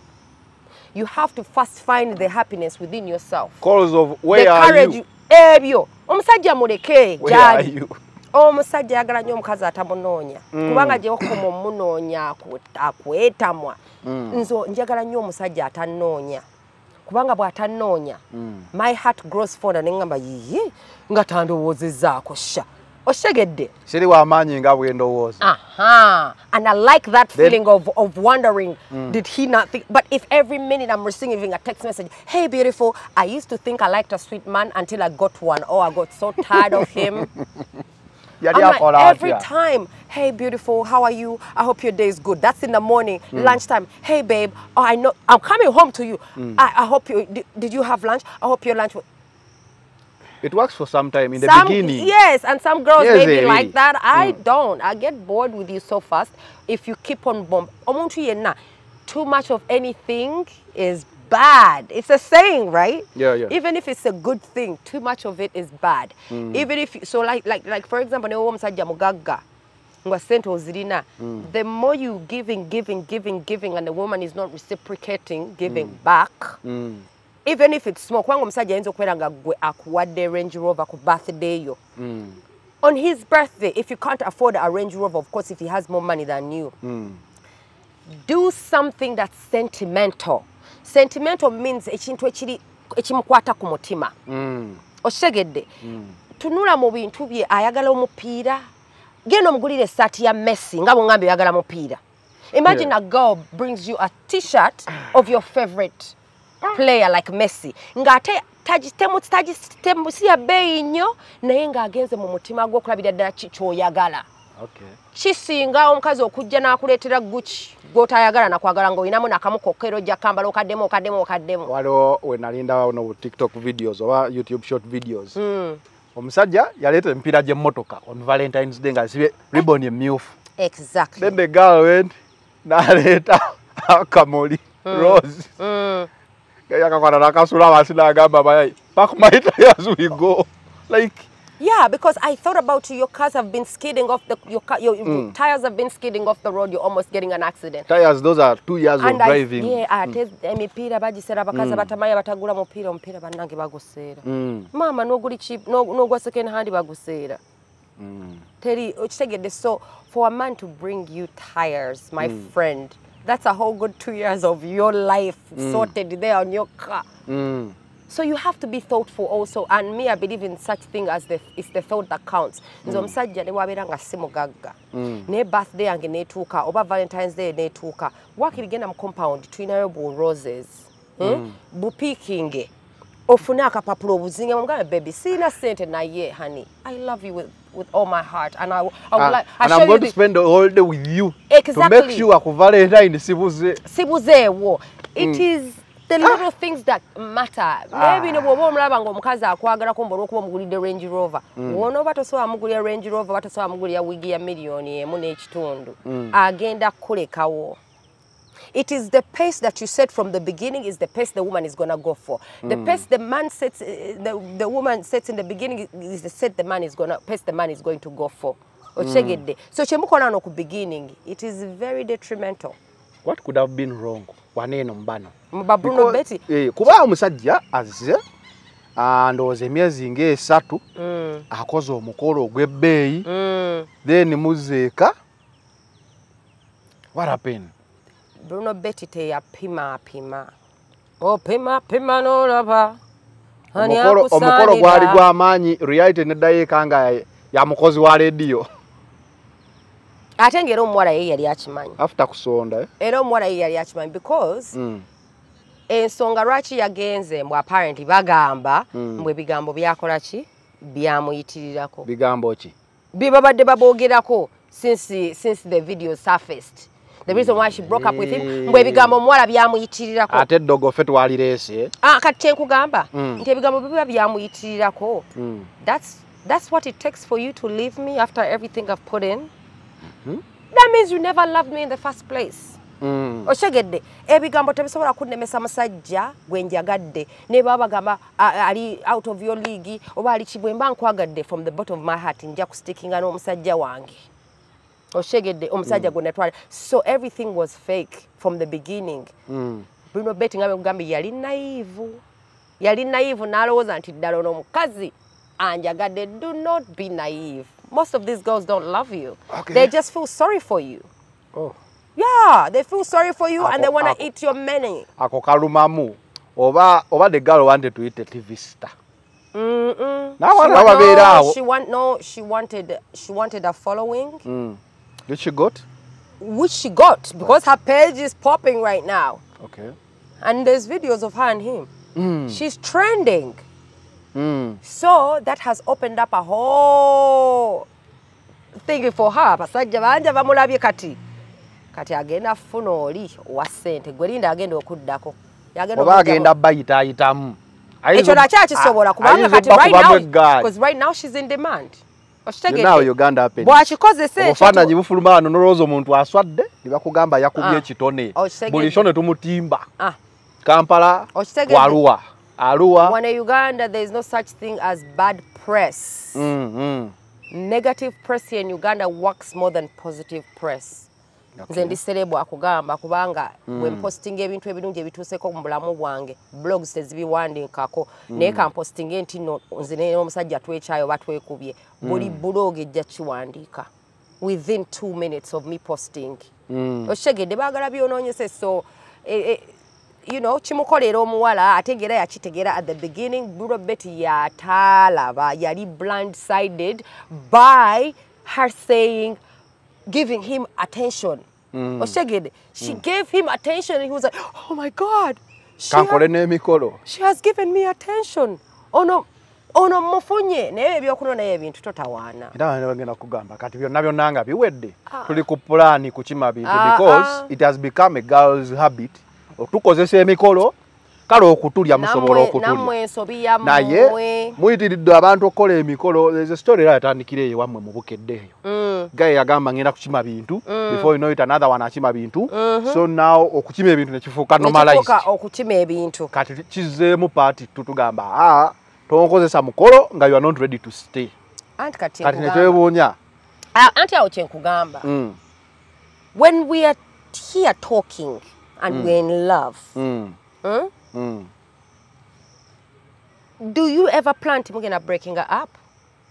You have to first find the happiness within yourself. Cause of where the are courage you ebyo omusajja muleke where are you omusajja ayagala nnyo omukazi atamunoonya kubanga gyewokoma omunoonya akwetamwa nze njagala nnyo omusajja atanoonya kubanga bw'atanoonya mm. my heart grows fonder neŋŋamba yiye nga tandowoozezaako sha oshegedde siri wamaanyi nga bwendowooza Aha. And I like that feeling of, of wondering, mm. did he not think? But if every minute I'm receiving a text message, hey, beautiful, I used to think I liked a sweet man until I got one. Oh, I got so tired of him. yali I'm like, every time, hey, beautiful, how are you? I hope your day is good. That's in the morning, mm. lunchtime. Hey, babe, oh, I know, I'm coming home to you. Mm. I, I hope you, did, did you have lunch? I hope your lunch was. it works for some time in the some, beginning Yes, and some girls Yes, maybe really. like eh. that. I mm. don't. I get bored with you so fast if you keep on bomb. Too much of anything is bad. It's a saying, right? Yeah, yeah. Even if it's a good thing, too much of it is bad. Mm. Even if so, like like like for example, mm. omusajja mugagga nga sente ozirina the more you giving giving giving giving and the woman is not reciprocating giving mm. back Mm. even if it's small kubanga omusajja ayinza okubeera nga gwe akuwadde range rover ku birthday yo Mm. on his birthday if you can't afford a range rover of course if he has more money than you Mm. do something that's sentimental sentimental means ekintu ekiri ekimukwata ku mutima. Mm. okitegedde? Tunula mu bintu bye ayagala omupiira. Genda omugulira essaati ya messi nga bwongambye oyagala mupiira. Imagine Yeah. a girl brings you a t-shirt of your favorite player like messi. Ng'ate si ya bbeeyi nnyo naye ng'agenze mu mutima gwe okulabira ddala ki kyoyagala. Okay kisinga omukazi okujja n'akuleetera guki? Gw'otayagala nakwagala ng'olinamu nakamu kokkero ojja kambala okaddemu okaddemu okaddemu. Waliwo we nalinda wano bu tiktok videos oba youtube short videos. Omusajja yaleeta emipiira gy'emmotoka on valentines day nga sibye ribbon emyufu exactly. Then the girl went n'aleeta akamuli rose. Yakakwata nakasula wansi n'agamba bayayi my tires we go. Like Yeah, because I thought about you. Your cars have been skidding off the your, car, your your hmm. tires have been skidding off the road. You're almost getting an accident. tires those are two years of And I, driving yeah, ate hmm. emipiira eh, bagiseera abakazi abatamanya hmm. batagula mupiira omupiira bannange baguseera Mm. maama n'oguli cheap no- n'ogwa second hand baguseera teri okitegedde so for a man to bring you tires my friend that's a whole good two years of your life sorted there on your car Mm. So you have to be thoughtful also. And me, I believe in such thing as the, it's the thought that counts. Nze omusajja ne wabeera nga si mugagga naye birthday yange neetuuka oba valentines day neetuuka waakiri genda mu compound tulinayo bu roses eh? bupiikinge ofune akapapula obuzinge mugambe baby siina ssente naye honey i love you with with all my heart and I, I would Uh, like I and I'm going to the, spend the whole day with you to Exactly. make sure ku Valentine sibuze. sibuzeewo it is the little things that matter naye bino bw'oba omulaba ng'omukazi akwagalako mbona okuba omugulidde range rover wona oba tosobola mugulira range rover oba tosobola mugulira wigi ya miliyoni emu n'ekitundu agenda kulekawo It is the pace that you set from the beginning is the pace the woman is going to go for. The pace the man sets, uh, the, the woman sets in the beginning is the set the man is going to, pace the man is going to go for. Okitegedde. So kyemukola no ku beginning, it is very detrimental. What could have been wrong? Waneeno mu bano. Ba Bruno Because- Betty. Eh, kuba omusajja azze ah, ndowooza emyezi ng'esatu Mm. akoze omukolo ogw'ebbeeyi Mm. then muzeeka what happened? Bruno Betty teyapima pima. Opima pima n'olaba. Omukolo gwali gw'amaanyi reality neddayeeka nga ya- ya mukozi wa lediyo Ate ng'era omuwala ye yali akimanyi. after kusonda eh? Era omuwala ye yali akimanyi because mm. Ensonga lwaki yagenze mbw apparently bagamba Mm. mbw ebigambo byakola ki? Byamuyitirirako bigambo ki? Bye babadde baboogerako since, since the video surfaced. The reason why she broke up with him mbw ebigambo omuwala byamuyitirirako ate eddogo ffe twalireese ah, kati kyenkugamba Mm. nti ebigambo biba byamuyitirirako that's, that's what it takes for you to leave me after everything i've put in? That means you never loved me in the first place. Okitegedde ebigambo tebisobola kunnemesa musajja gwe njagadde. Ne baba bagamba ali out of your league oba ali kibwe mba nkwagadde from the bottom of my heart nja kustickinga n'omusajja wange. Okitegedde omusajja gwe natwala. So everything was fake from the beginning. Mm. bruno bet nga bekugambye yali naivu yali naivu n'alowooza nti ddala ono omukazi anjagadde do not be naive. Most of these girls don't love you. Okay. they just feel sorry for you. Oh. Yeah, they feel sorry for you and they want to eat your money. ako kalumamu oba oba the girl wanted to eat a tv star Mm-mm. N'abaana She no. She want no. She wanted. She wanted a following, mm. which she got which she got because her page is popping right now, okay and there's videos of her and him. mm. She's trending. Mm. So that has opened up a whole thing for her. Basajja banja bamulabye kati. Kati agenda funa oli owa ssente gwe linda agenda okuddako. Oba agenda bayitaayitamu ekyo nakyakisobola kubanga kati right now, because right now she's in demand. Obufaananyi bufuluma wano nolowooza omuntu aswadde ne bakugamba yakubye Ah. ekitone. Buli kyo ne tumutimba. Ah, kampala waluwa aluwa in uganda there is no such thing as bad press. Mm, mm. negative press here in uganda works more than positive press nze ndi serebu akugamba kubanga bwe mpostinga ebintu ebirungi ebituuseko mu bulamu bwange blogs tezibiwandiikako. Naye kampostinge nti no nze n'omusajja twekyayo oba twekubye buli blog ejja kiwandiika. Within two minutes of me posting. Okitegedde baagala byonoonyese so you know kimukolera omuwala ategeera yakitegeera at the beginning burobet yataalaba yali blindsided by her saying giving him attention. Okitegedde she gave him attention and he was like oh my god she n'emikolo she has given me attention. Ono ono mufunye naye ebyokuno naye ebintu totawaana. Era bagenda kugamba kati byonna byonna nga biwedde tuli ku pulaani kukima bintu Ah, because ah. it has become a girls habit tukozesa emikolo kale okutulya musobola okutulya. naye muyitiridde abantu okukola emikolo. A story era yatandikira eyo wammwe mu bukedde eyo. Mm. gaye yagamba ngenda kukima bintu. Before you know it another one akima bintu. So now okukima ebintu nekifuuka normalized. nekifuuka okukima ebintu. Kati kizeemu paati tutugamba a tonkozesa mukolo nga you are not ready to stay. Kati netwebuunya Ah, anti awo kyenkugamba. Mm, when we are here talking and we're in love mm, mm. Do you ever plan to breaking her up?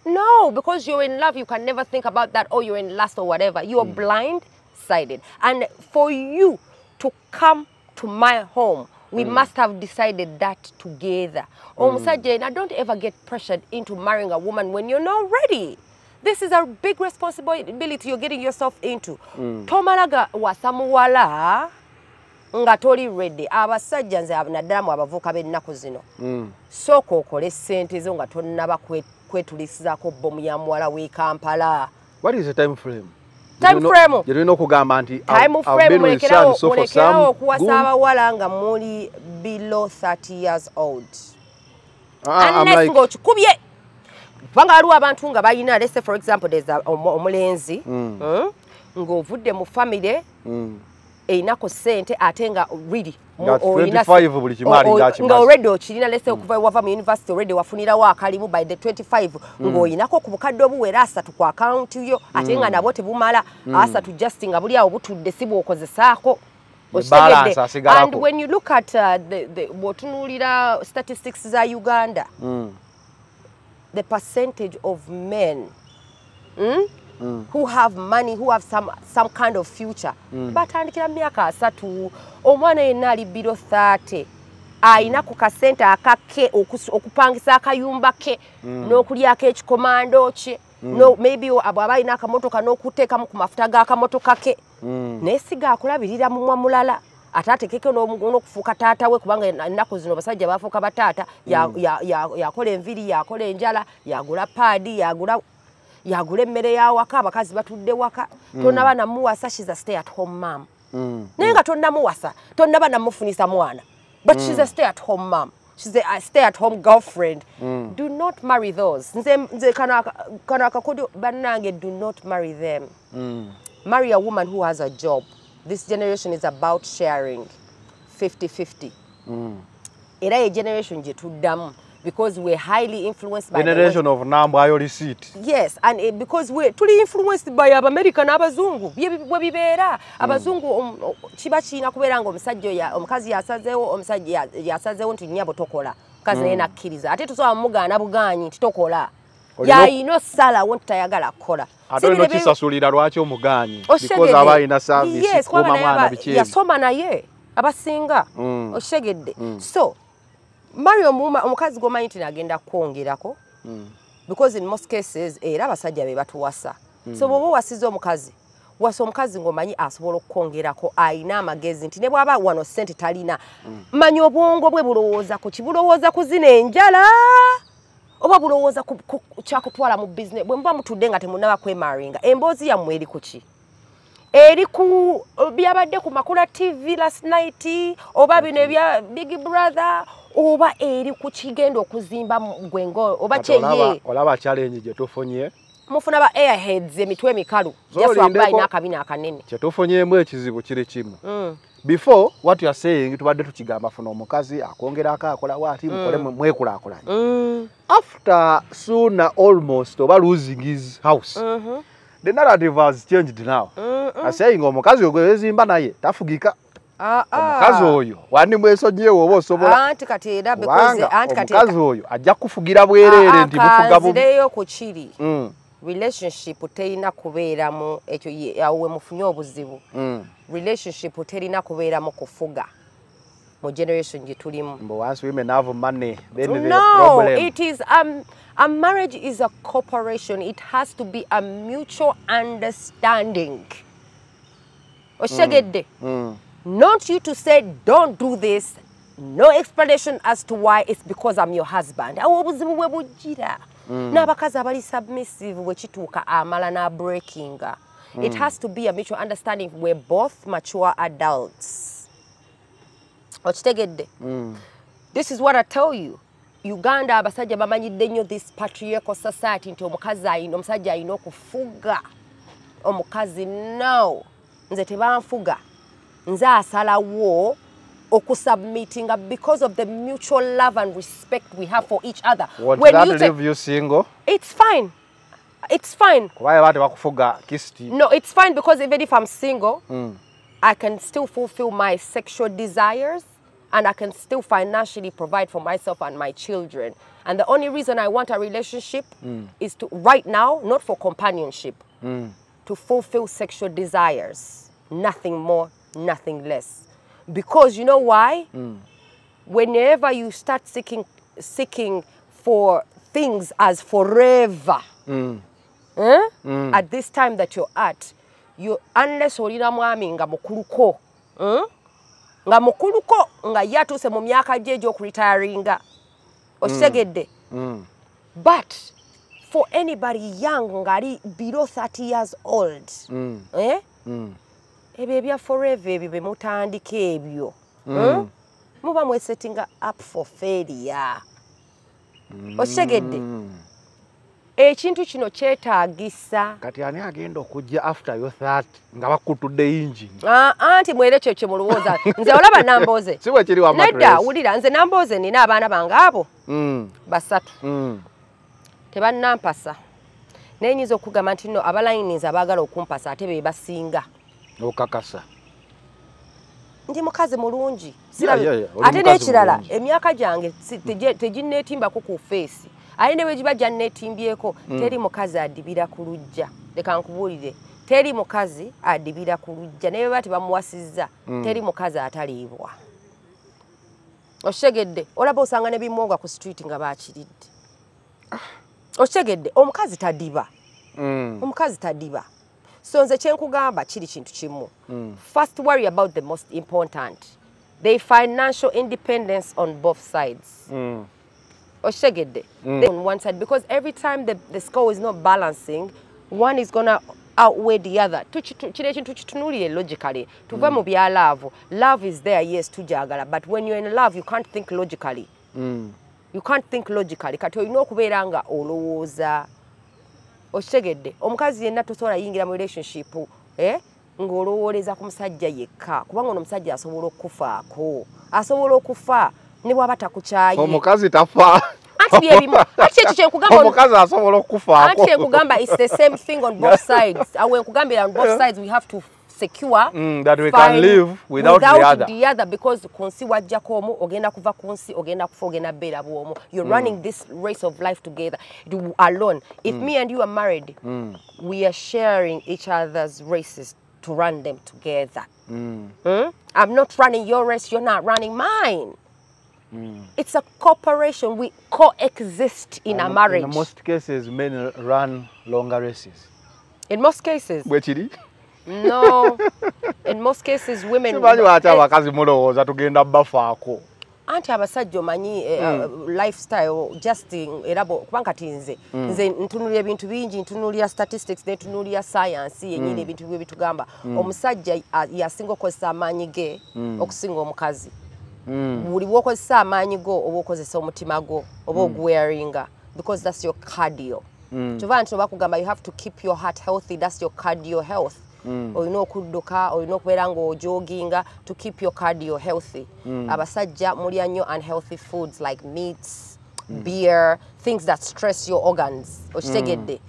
No because you're in love you can never think about that or you're in lust or whatever. You're blind sided and for you to come to my home we must have decided that together. Omusajja mm. don't ever get pressured into marrying a woman when you're not ready. This is a big responsibility you're getting yourself into. Tomalaga wasa muwala nga toli ready abasajja nze naddala mu abavuuka b'ennaku zino. Mm. sooka okole ssente zo nga tonnaba kwe- kwetulisizaako bomu ya muwala w'e kampala. What is the time frame? Time frame. gye tulina okugamba nti mulekerawo okuwasa abawala nga muli below 30 years old. Ah, I'm unless ng'okikubye kubanga waliwo abantu nga balina say for example there's omulenzi mm, ng'ovudde mu famire Mm. erinako sente ate nga really mu- Nga olina 25 buli kimu o- alinga o- akimaze. nga already okirina lese okuva wava mu university already wafunirawo akalimu by the 25 ng'oyinako ku bukadde obuwera asatu ku akawunti yo ate nga nabwo tebumala asatu just nga buli awo butudde si bw'okozesaako. And when you look at uh, the, the, bw'otunuulira statistics za uganda Mm. the percentage of men mm, who have money who have some, some kind of future. Batandikira mu myaka asatu omwana yenna ali biro 30 ayina ku kasente akake okupangisa akayumba ke n'okulyako ekikomando kye no, maybe bw'aba alina akamotoka n'okuteekamu ku mafuta g'akamotoka ke. Naye siga akulabirira mumwa mulala ate atekeko n'okufuuka taata we kubanga ennaku zino basajja bafuuka bataata ya- ya- ya- yakola enviri yakola enjala yagula paadi yagula yagula emmere yawaka abakazi batudde waka. Tonaba namuwasa shes a stay at home mam Mm. naye nga tonnamuwasa tonnaba namufunisa mwana. But she's a stay at home mom. She's a, a stay at home girlfriend. Do not marry those. Nze, nze kano aka- kano akakodyo bannange do not marry them. Mm. marry a woman who has a job. This generation is about sharing. 50-50 era ye generation gye tuddamu because we're highly influenced by the generation of nambwayo receipt yes and uh, because we tuli influenced by abamerica n'abazungu bye bi- bwe bibeera abazungu um, o- kiba kirina kubeera nga omusajja oyo- omukazi yasazeewo omusajja ya- yasazeewo nti nnyabo tokola. Mukazi naye nakkiriza ate tusobola mugaana bugaanyi nti tokola. Olina- yayina osalawo nti tayagala kukola. Ate olina okisasulira lwaki Okitegedde? because aba alina service Yes, kuuma naye mwana biki ebi yasoma naye abasinga. Mm. okitegedde so mari omuma- omukazi gwomanyi nti nagenda kwongerako because in most cases era abasajja be batuwasa. So bw'oba owasiza omukazi wasa omukazi ng'omanyi asobola okukwongerako ayina amagezi nti ne bw'aba wano sente talina. Manyi obwongo bwe bulowooza ku ki? Bulowooza kuzina enjala? Oba bulowooza ku- ku- kyakutwala mu bizinesi bwe muba mutudde nga temunaba kwemaringa emboozi yammwe eri ku ki eri ku byabadde ku makula tv last night oba bino ebya big brother oba eri ku kigenda okuzimba gwengo oba kyeye olaba challenge gye tufunye. Mufuna ba airheads emitwe emikalu alina akabina akanene. Kye tufunyemu ekizibu kiri kimu. Mm. before what you are saying tubadde tukigamba funa omukazi akwongerako akola waati mukole mwekulaakulanye. Mm. after sooner almost oba losing his house Mhm. The narrative has changed now. Asaying omukazi ogwo yezimba naye tafugika. Ah, ah. omukazi oyo wandi mwesonyewo oba osobola? Anti kati era because kubanga anti kati omukazi oyo ajja kufugira bwereere nti mufuga bubi. kanzireyo ku kiri. Mm, relationship terina kubeeramu ekyo ye- awo we mufunye obuzibu. Mm. relationship terina kubeeramu kufuga. Mu generation gye tulimu. But once women have money then the no problem. it is um, a marriage is a cooperation it has to be a mutual understanding. Okitegedde Mm. not you to say don't do this. No explanation as to why. It's because i'm your husband. Awo obuzibu bwe bujjira n'abakazi abali submissive bwe kituuka amala n'abreakinga it has to be a mutual understanding. We're both mature adults. Okitegedde. This is what i tell you uganda abasajja bamanyidde nnyo this patriarchal society nti omukazi ayina omusajja ayina okufuga. Omukazi no nze tebanfuga. Nze asalawo okusubmittinga because of the mutual love and respect we have for each other. When that you leave you single? It's fine. It's fine. Bakufuga kisti no it's fine because even if i'm single Mm. I can still fulfill my sexual desires and I can still financially provide for myself and my children. And the only reason I want a relationship mm. is to, right now, not for companionship, mm. to fulfill sexual desires. Nothing more, nothing less. Because you know why? Mm. Whenever you start seeking, seeking for things as forever, eh? at this time that you're at you, unless olina mwami nga mukuluko mm? Eh? Nga mukuluko nga ye atuuse mu myaka gye egy'okuritaringa okitegedde but for anybody young ng'ali below 30 years old Mm. eh? Mm. ebyo ebya forever ebyo bye mutandika ebyo Hmm? muba mwesettinga up for failure okitegedde Mm. Ekintu kino kyetaagisa. Kati ani agenda okujja after yo 30 nga bakutudde Ah, anti mwere kyo kye mulowooza. Nze olaba nambooze. Nedda wulira nze nambooze nina abaana bange abo. Mm. basatu. Mm. tebannampasa. Naye nyinza okugamba nti no abalayinizi abaagala okumpasa ate be basinga. Okakasa. Ndi mukazi mulungi. Ate n'ekirala emyaka gyange teginneetimbako ku feesi ate ne bwe giba gyanneetimbyeko teri mukazi adibira ku lujja leka nkubuulire teri mukazi adibira ku lujja naye beba tebamuwasizza teri mukazi ataliibwa. Okitegedde olaba osanga ne bimwonga ku street nga bakiridde okitegedde omukazi tadiba. Mm. omukazi tadiba. So nze kyenkugamba kiri kintu kimu. First worry about the most important the financial independence on both sides. Mm. Okitegedde They on one side because every time the, the score is not balancing one is gonna outweigh the other. Kino ekintu kitunuulire logically. Tuve mu bya love. Love is there yes tujagala. But when you're in love you can't think logically. Mm. you can't think logically. Kati olina okubeera nga olowooza. Okitegedde omukazi yenna tosobola yingira mu relationship eh? ng'olowooleza ku musajja yekka. Kubanga ono omusajja asobola okufaako. Asobola okufa ne bw'aba takukyaye omukazi tafa anti byebimu anti kyekyo kyenkugamba omukazi asobola okufaako anti kyenkugamba its the same thing on both sides. Awe nkugambira on both sides we have to secure Mm, that we can live without the other. the other because ku nsi wajjako omu ogenda kuva ku nsi ogenda kufa ogenda beera bwomu. You're running this race of life together alone. If me and you are married we are sharing each other's races to run them together. Hmm? i'm not running your race you're not running mine it's a cooperation we coexist in and a marriage. in most cases men run longer races. In most cases. Bwe kiri no. In most cases women simanyi lwaki Eh, abakazi mulowooza tugenda bafaako anti abasajja omanyi eh, uh, lifestyle just era then kubanga ti nze. Nze ntunulira ebintu bingi ntunulira statistics netunulira science yenyini ebintu single bitugamba. Omusajja ah, yasinga okukozesa amaanyi ge okusinga omukazi buli bwokozesa amaanyi go oba okozesa omutima gwo oba oguwearinga because that's your cardio. Kyova nti oba kugamba you have to keep your heart healthy that's your cardio health. Olina okudduka olina okubeera ng'ojoginga to keep your cardio healthy. Abasajja mulya nnyo unhealthy foods like meats beer things that stress your organs. Okitegedde.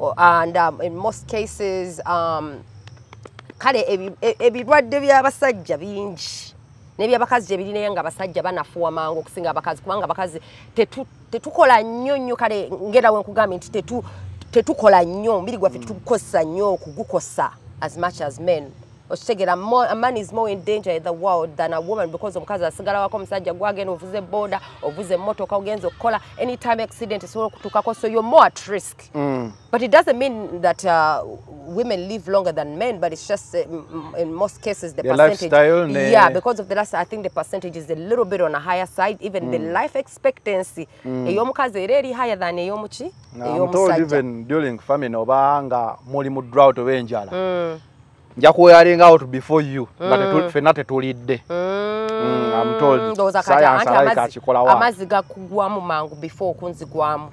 O- and um, in most cases um, kale e- ebirwadde by'abasajja bingi n'ebyabakazi gye biri naye nga abasajja banafuwa mangu okusinga abakazi kubanga abakazi tetu- tetukola nnyo nnyo. Kale ngera we nkugambye nti tetu- tetukola nnyo. Omubiri gwaffe tetugukozesa nnyo okugukosa as much as men okitegera a man is more in danger in the world than a woman because omukazi asigala wako omusajja gwagenda ovuze boda ovuze emmotoka ogenza okukola anytime accident esobola okutuukako so you're more at risk. But it doesn't mean that uh, women live longer than men, but it's just uh, m- m- in most cases the Their percentage. lifestyle, yeah, because of the last, I think the percentage is a little bit on a higher side. Even the life expectancy, eyomukazi era eri higher than eyomuki I'm told even during famine oba nga muli mu drought oba enjala nja kuwearing out before you nga tetu- ffenna tetulidde. Mm, alabika amazzi- gakugwamu mangu before okunzigwamu.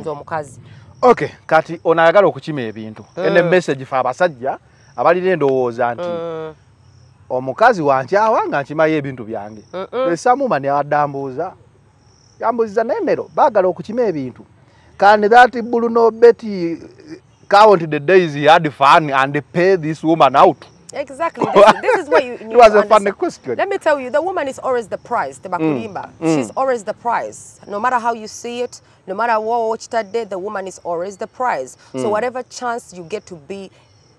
Nze omukazi. Okay kati ono ayagala okukima ebintu. Ene message fe abasajja abalina endowooza nti omukazi wankyawa nga nkimayo ebintu byange. Esamuma newaddambuuza yambuziza nemmero baagala okukima ebintu. Can that bruno betty count the days he had fun and they pay this woman out. Exactly. This, is- this is what you need it was a funny question. Let me tell you, the woman is always the prize, the mm, bakulimba. Mm. She's always the prize. No matter how you see it, no matter what watch that day, the woman is always the prize. So mm. whatever chance you get to be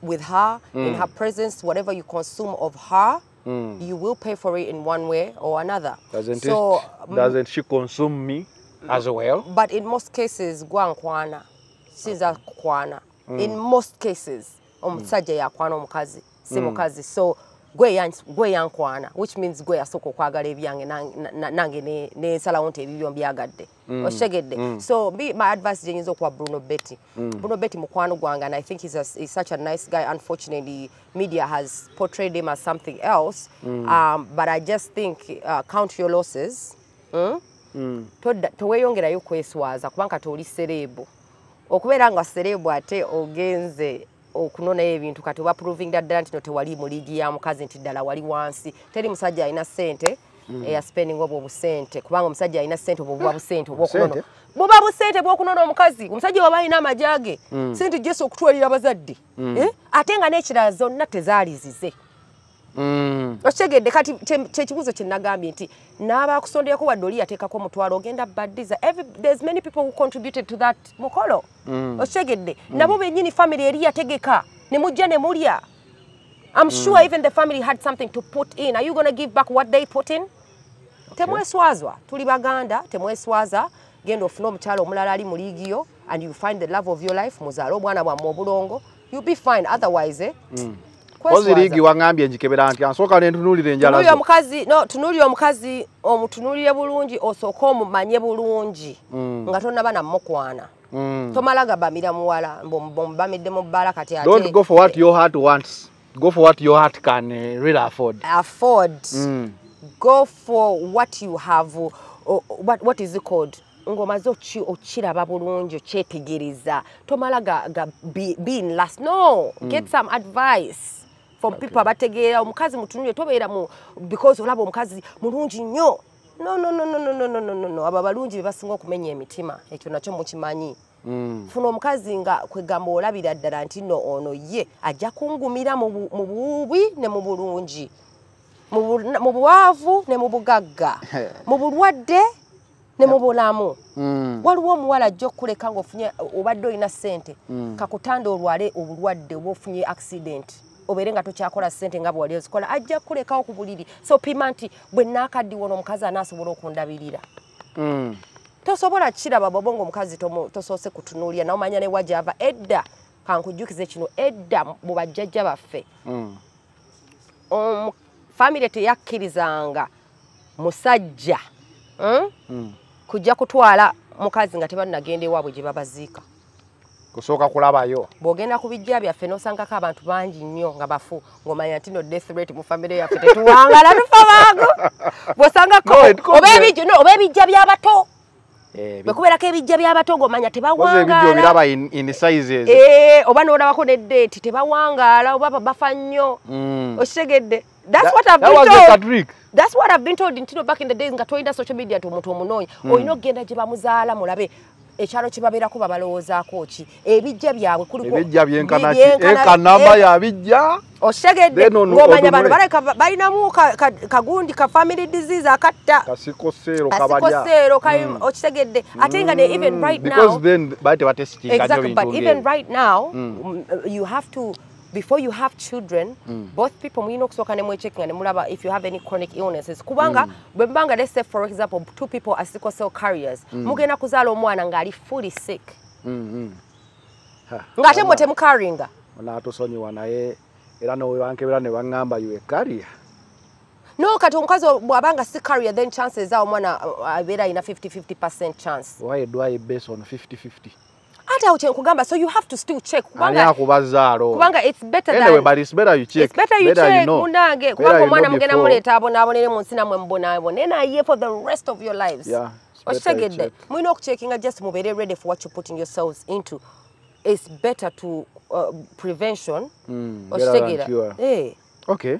with her, in her presence, whatever you consume of her, you will pay for it in one way or another. doesn't, so, it, doesn't she consume me as well? but in most cases gwankwana sinza kukwana in most cases omusajja yakwana omukazi si mukazi so gwe yan- gwe yankwana which means gwe yasooka okwagala ebyange nange- na- na- nange ne- nensalawo nti ebibyo mbyagadde okitegedde so my advice gyenyinza okuwa bruno betty. Bruno betty mukwano gwange and i think he's, a, he's such a nice guy. Unfortunately media has portrayed him as something else. Um, but i just think uh, count your losses. Mm? Todda- teweyongerayo kweswaza kubanga toli serebu okubeera nga serebu ate ogenze okunonayo ebintu kati oba proving ddala nti no tewali mu liigi ya mukazi nti ddala wali wansi. Teri musajja alina ssente eyaspending obwo obusente. Kubanga omusajja alina ssente obwo buba busente obwokunona. Busente? buba busente bwokunona omukazi. Omusajja waba alina amajage sente jesi okutwalira abazadde Eh? ate nga n'ekirala zonna tezaalizize. Mm. Okitegedde kati kye- kyekibuuzo kye nagambye nti n'abakusondeyako wadde oli yateekako omutwalo ogenda baddiza. Every- there's many people who contributed to that mukolo. Okitegedde nabo bennyini family eri yategeka. Ne mujja ne mulya. I'm sure even the family had something to put in. Are you going to give back what they put in? Temweswazwa. Tuli baganda temweswaza. Genda ofune omukyalo omulala ali mu liigiyo and you find the love of your life. Muzaale obwana bwammwe obulongo. You'll be fine. Otherwise eh, kweswaza. Ozi liigi waŋŋambye njikebera nti ansooka nentunuulira enjala tunuulira zo. omukazi no tunuulira omukazi omutunuulire bulungi osooke omumanye bulungi nga tonnaba namukwana tomala gabamira muwala mbomubamidde mu bbala kati ate don't go for what your heart wants. Go for what your heart can uh, really afford. Afford. Mm. go for what you have uh, what, what is it called? Ng'omaze oki- okiraba bulungi okyetegereza tomala ga, ga be, being last no get some advice from people abategeera omukazi mutunulire tobeera mu because olaba omukazi mulungi nnyo. No no no no no no no no no no. Abo abalungi be basinga okumenya emitima ekyo nakyo mukimanyi. Funa omukazi nga kwegamba olabira ddala nti no ono ye ajja kungumira mu bu- mu bubi ne mu bulungi. Mu bu- mu buwaavu ne mu bugagga. Mu bulwadde ne mu bulamu. Waliwo omuwala ajja okukuleka ng'ofunye obadde olina ssente kakutanda olwale obulwadde oba ofunye accident obeere nga tokyakola ssente nga bwewali ozikola ajja kukulekawo ku buliri so pima nti bwe naakaddiwa ono omukazi anaasobola okundabirira Mm. tosobola kiraba bwoba ngaomukazi tomu- tosoose kutunuulira naomanya ne wajava edda kankujjukize kino edda mu bajjajja baffe Mm. omu- famire teyakkirizanga musajja mm? Mm. kujja kutwala mukazi nga tebannagenda ewaabwe gye babaziika kusooka kulabayo. Bw'ogenda ku bijja byaffe n'osangako abantu bangi nnyo nga bafu ng'omanya nti no death rate mu famire yaffe tetuwangala tufa bangu bw'osangako oba ebijja by'abato Eh, bwe kubeerako ebijja by'abato ng'omanya sizes. Eh, oba n'olabako ne deeti tebawangaala oba bafa nnyo. Mm. okitegedde. That's That- what I've that been was told. a trick. That's what I've been told ntino back in the days nga tolina social media nti omuntu omunoonya olina okugenda gye bamuzaala mulabe ekyalo kyebabeerako babalowoozaako ki? Ebijja byabwe ebijja byenkanamba yabijja okitegedde ng'omanya bano balabika balinamu kagundi ka family disease akatta. Kasikoseero okitegedde. Ate nga ne even right now even right now you have to before you have children mm. both people mulina okusooka ne mwechekinga ne mulaba if you have any chronic illnesses kubanga mm. bwe mubanga let's say for example two people are sickle cell carriers mm. mugenda kuzaala omwana ng'ali fully sick mm -hmm. ng'ate mwe temukaringa natusonyiwa naye era nowebankebera ne baŋŋamba you a carrier no kati omukazi bwabanga si carrier then chances are omwana uh, uh, abeera alina 50 50 percent chance why do i base on 50 50 ata uche kugamba so you have to still check. Kubanga akubazaalo? kubanga it's better anyway, than but it's better you check. it's better you better check. you know. munange kubanga omwana mugenda muleeta abonabonere mu nsi namwe mubonaabone naye for the rest of your lives. Yeah, okitegedde mulina okucekinga just mubeere ready for what you're putting yourselves into. It's better to uh, prevention. Mm, okitegera hey. okay.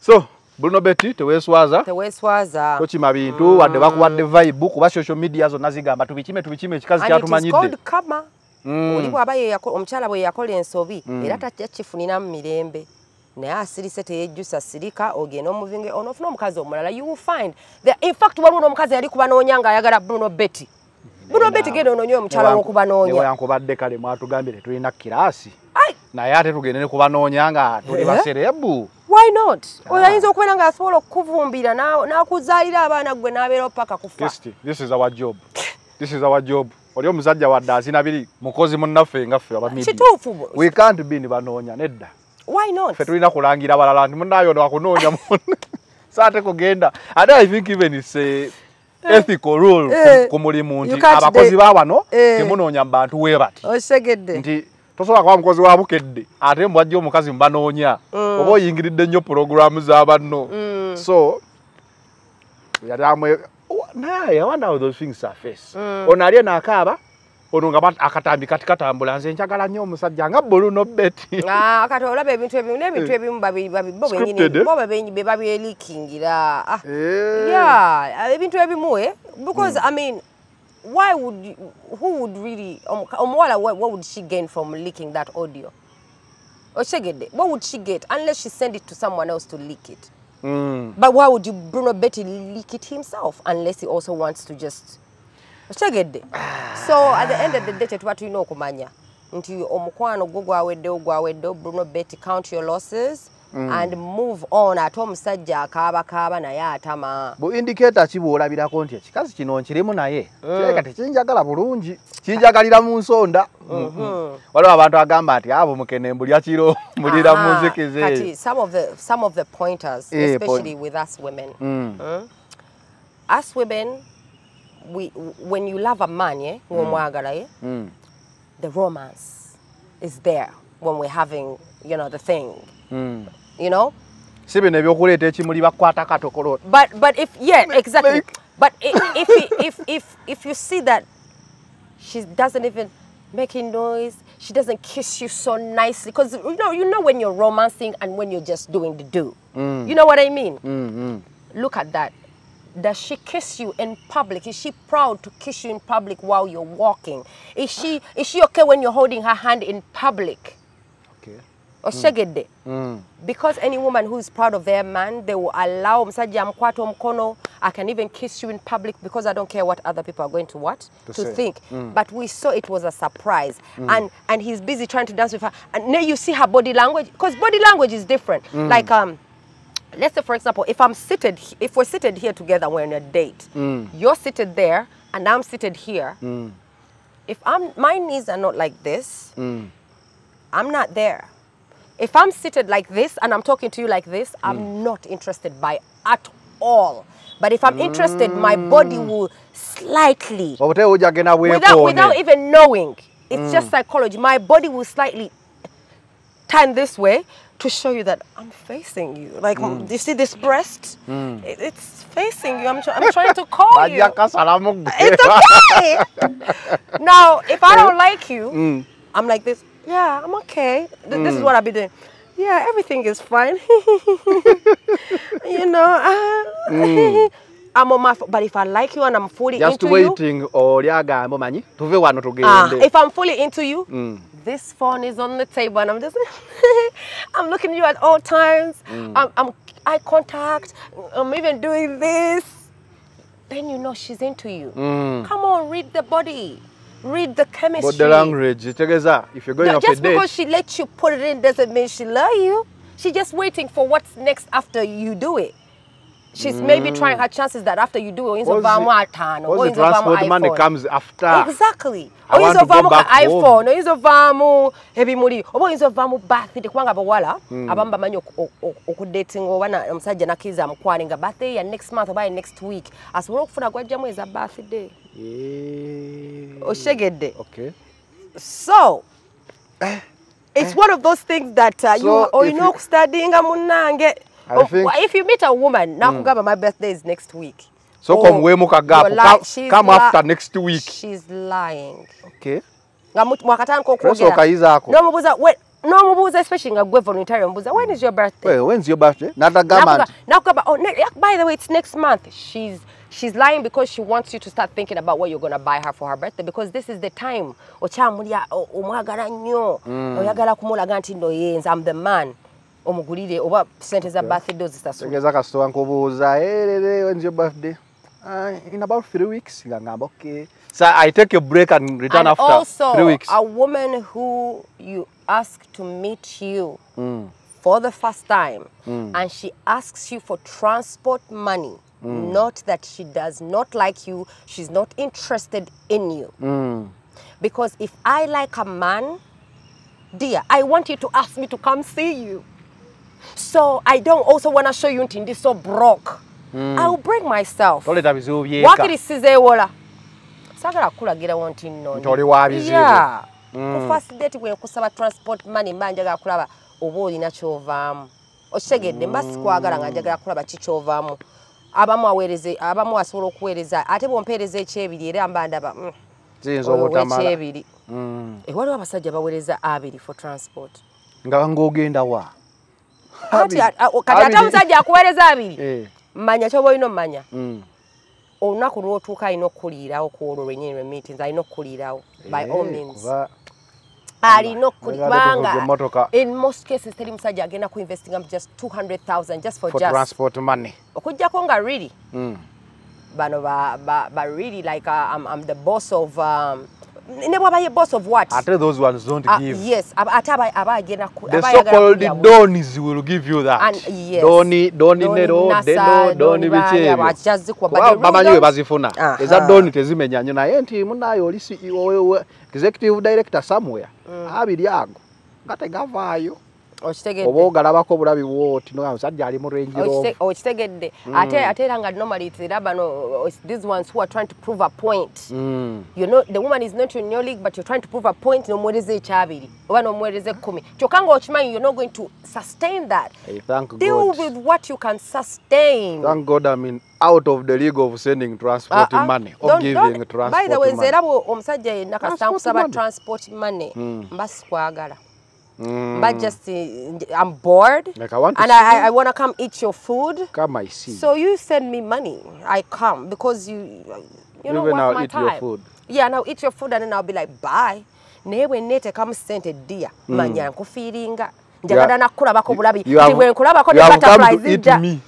So bruno beti teweeswaza. Teweeswaza. Tokima bintu mm. wadde ah. bakuwadde vaibu kuba social media zonna zigamba tubikime it's called kyatumanyidde oli bw'aba omukyala bwe yakola ensobi era tajja kifuniramu mirembe. Naye asirise teyejjusa sirika ogenda omuvinge onoofuna omukazi omulala you will find that in fact waliwo n'omukazi yali kubanoonya ng'ayagala bruno betty. Bruno betty genda onoonye omukyala w'okubanoonya newankubadde kale mwatugambye tetulina kiraasi. Ai! naye ate tugende ne kubanoonya nga tuli Eh? baserebu why not? Oyo ayinza okubeera ng'asobola okukuvumbira na- n'akuzaalira abaana gwe n'abeerawo paka kufa this is our job. This is our job oli omusajja wadde azina biri mukozi munnaffe nga ffe aba media. kituufu we can't be ni banoonya nedda. Why not? Ffe tulina kulangira balala nti munayo ono akunoonya munne. Saate kugenda. Ate i think even its a ethical rule Eh, ku- ku mulimu nti abakozi ba wano Eh. temunoonya mu bantu we bati. Osegedde. Nti tosobola kuba mukozi wa bukedde ate mbwajja omukazi mubanoonya oba oyingiridde nnyo puroguramu z'abanno so yali naye wonder how those things surface ono ali enaakaaba ono nga akatambi kati katambula nze njagala nnyo omusajja nga buluno beti Ah, kati olaba ebintu ebimu n'ebintu ebimu babi- babi- bo benyini Scripted, eh? be babyelikingira Ah, Eh. yeah ebintu ebimu eh? Because i mean why would you, who would really omuwala what, what would she gain from leaking that audio? Okyegedde what would she get unless she send it to someone else to leak it Mm. but why would you bruno betty leak it himself unless he also wants to just okyegedde so at the end of the day kyetuba tulina okumanya nti omukwano gwo gwaweddewo gwaweddewo bruno betty count your losses and move on ate omusajja akaabakaaba naye atama. Bu indicator ki bw'olabirako nti ekikazi kino nkirimu naye? Kireka tekinjagala bulungi kinjagalira mu nsonda. Waliwo abantu agamba nti abo mukene mbulya kiro mbulira mu eyo some of the some of the pointers Eh, especially with us women. Mm. Mm. us women we when you love a man yeah ng'omwagala yeah Mm. the romance is there when we're having you know the thing. Mm. You know? Si bino ebyokuleeta ekimuli bakwata katokolo. But but if yeah exactly. but if if, if if you see that she doesn't even make a noise she doesn't kiss you so nicely because you know you know when you're romancing and when you're just doing the do. You know what i mean? Mm, mm. look at that. Does she kiss you in public? Is she proud to kiss you in public while you're walking? Is she is she okay when you're holding her hand in public Mm. because any woman who is proud of their man they will allow omusajja amukwata omukono i can even kiss you in public because i don't care what other people are going to what? To to think. Hmm. But we saw it was a surprise. Hmm. And and he's busy trying to dance with her. And now you see her body language because body language is different. Hmm. Like um let's say for example if i'm seated if we're seated here together we're on a date you're seated there and i'm seated here. If i'm my knees are not like this I'm not there. If I'm seated like this and I'm talking to you like this, I'm not interested by at all. But if I'm interested, my body will slightly, without, without even knowing, it's just psychology. My body will slightly turn this way to show you that I'm facing you. Like, do you see this breast? It- it's facing you. I'm, I'm trying to call you. bajja kasalamu gwe. It's okay. now, if I don't like you, I'm like this. Yeah, I'm okay. Th- This is what I'll be doing. Yeah, everything is fine. you know, uh, I'm on my. But if I like you and I'm fully just into you, waiting oli agambe omanyi tuve wano ah, tugende if I'm fully into you, this phone is on the table and I'm just, I'm looking at you at all times. I'm, I'm eye contact. I'm even doing this. Then you know she's into you. Come on, read the body, read the chemistry. body language kitegeeza if you're going No, off a just because she lets you put it in doesn't mean she love you. She's just waiting for what's next after you do it. She's maybe trying her chances that after you do it, What's the- ataano, what's the transport money iPhone. comes after Exactly. I want to go ka back home. iphone oyinza ovaamu ebimuli oba oyinza ovaamu birthday kubanga abawala abamu bamanyi oku- oku- okudatinga oba na- omusajja nakkiriza amukwane nga birthday ya next month oba ya next week asobole okufuna gwajjamu eza birthday Yeah. oshegedde okay so it's one of those things that uh, So, you olina you- okustudyinga munnange I Oh, think- if you meet a woman now nakugamba my birthday is next week. So Oh, komwemu kagapo you're li- Come- come after next week. She's lying. Okay. No mubuza we- n'omubuuza especially nga gwe voluntary omubuuza when is your birthday? Well, when's your birthday? Nakuga- now nakugamba oh ne- by the way it's next month. She's she's lying because she wants you to start thinking about what you're going to buy her for her birthday because this is the time. Okyamulya o- omwagala nnyo. Oyagala kumulaga nti no yenza i'm the man omugulire oba sente za birthday ozisasula tegeeza kasitowa nkubuuza eh, erere when's your birthday? Uh, in about three weeks. Nga ngamba okay. So i take a break and return and after also three weeks. a woman who you ask to meet you mm. for the first time mm. and she asks you for transport money mm. not that she does not like you she's not interested in you. Because if i like a man dear i want you to ask me to come see you so i don't also want to show you nti ndi so broke. I'll bring myself. Toleeta bizibu byeka. Wakirisizeewola saagala kukulagirawo nti nno Nti oli wa bizibu. Yeah. ku first date bwe nkusaba transport money mba njagala kulaba oba olina kyovaamu. Okitegedde mba sikwagala nga njagala kulaba kikyovaamu abamu aweereze abamu asobola okuweereza ate bwompeereza ekyebiri era mba ndaba mm, kiyinza oyo obutamala. Ow'ekyebiri. Mm. Eh, waliwo abasajja baweereza abiri for transport. Nga ng'ogenda wa Kati Abiri. a- a- kati ate omusajja akuweereza abiri Eh, manya kyoba olina omumanya mm. olunaku lwotuuka alina okuliirawo ku olwo lwenyini lwe meetings alina okuliirawo by all Eh, means alina okubanga in most cases teri musajja agenda ku investinga just 200000 just for for just transport money okugjako nga really Mm. bano ba, ba, ba really like uh, I'm, I'm the boss of um, ne bwaba ye boss of what? Ate those ones don't Uh, give. yes ate aba aba ku- the so called donies will give you that. And yes. doni doni nero deno doni biche abachazi kwa real bamanyi we bazifuna. Aha. eza doni tezimenya nnyo naye nti munaye oli CEO executive director somewhere. Abiri ago nga tegavaayo. okitegedde oba ogalabako bulabi bwoti no musajja ali mu range Okite- okitegedde. Ate ate era nga normally it's era bano uh, these ones who are trying to prove a point. Mm. you know the woman is not in your league but you're trying to prove a point nomuweereza ekyabiri oba nomuweereza ekkumi kyokka nga okimanyi you're not going to sustain that. Hey, thank deal God. with what you can sustain. Thank God I'm in out of the league of sending transport Ah, ah, money, of don't- giving don't- transport by the way nze money. era bwe omusajja yenna kasita nkusaba money. transport money. Mba sikwagala Mm. But just uh, I'm bored Like, I want to and see I. I want to come eat your food Come, I see. So you send me money, I come because you, you know, Even I'll my eat your food. Yeah, and I'll eat your food and then I'll be like, bye. Newe nete neetekamu sente Mm. manya nkufiiringa njagala Yeah. nakkulabako bulabi nti bwe nkulabako you ne butterflies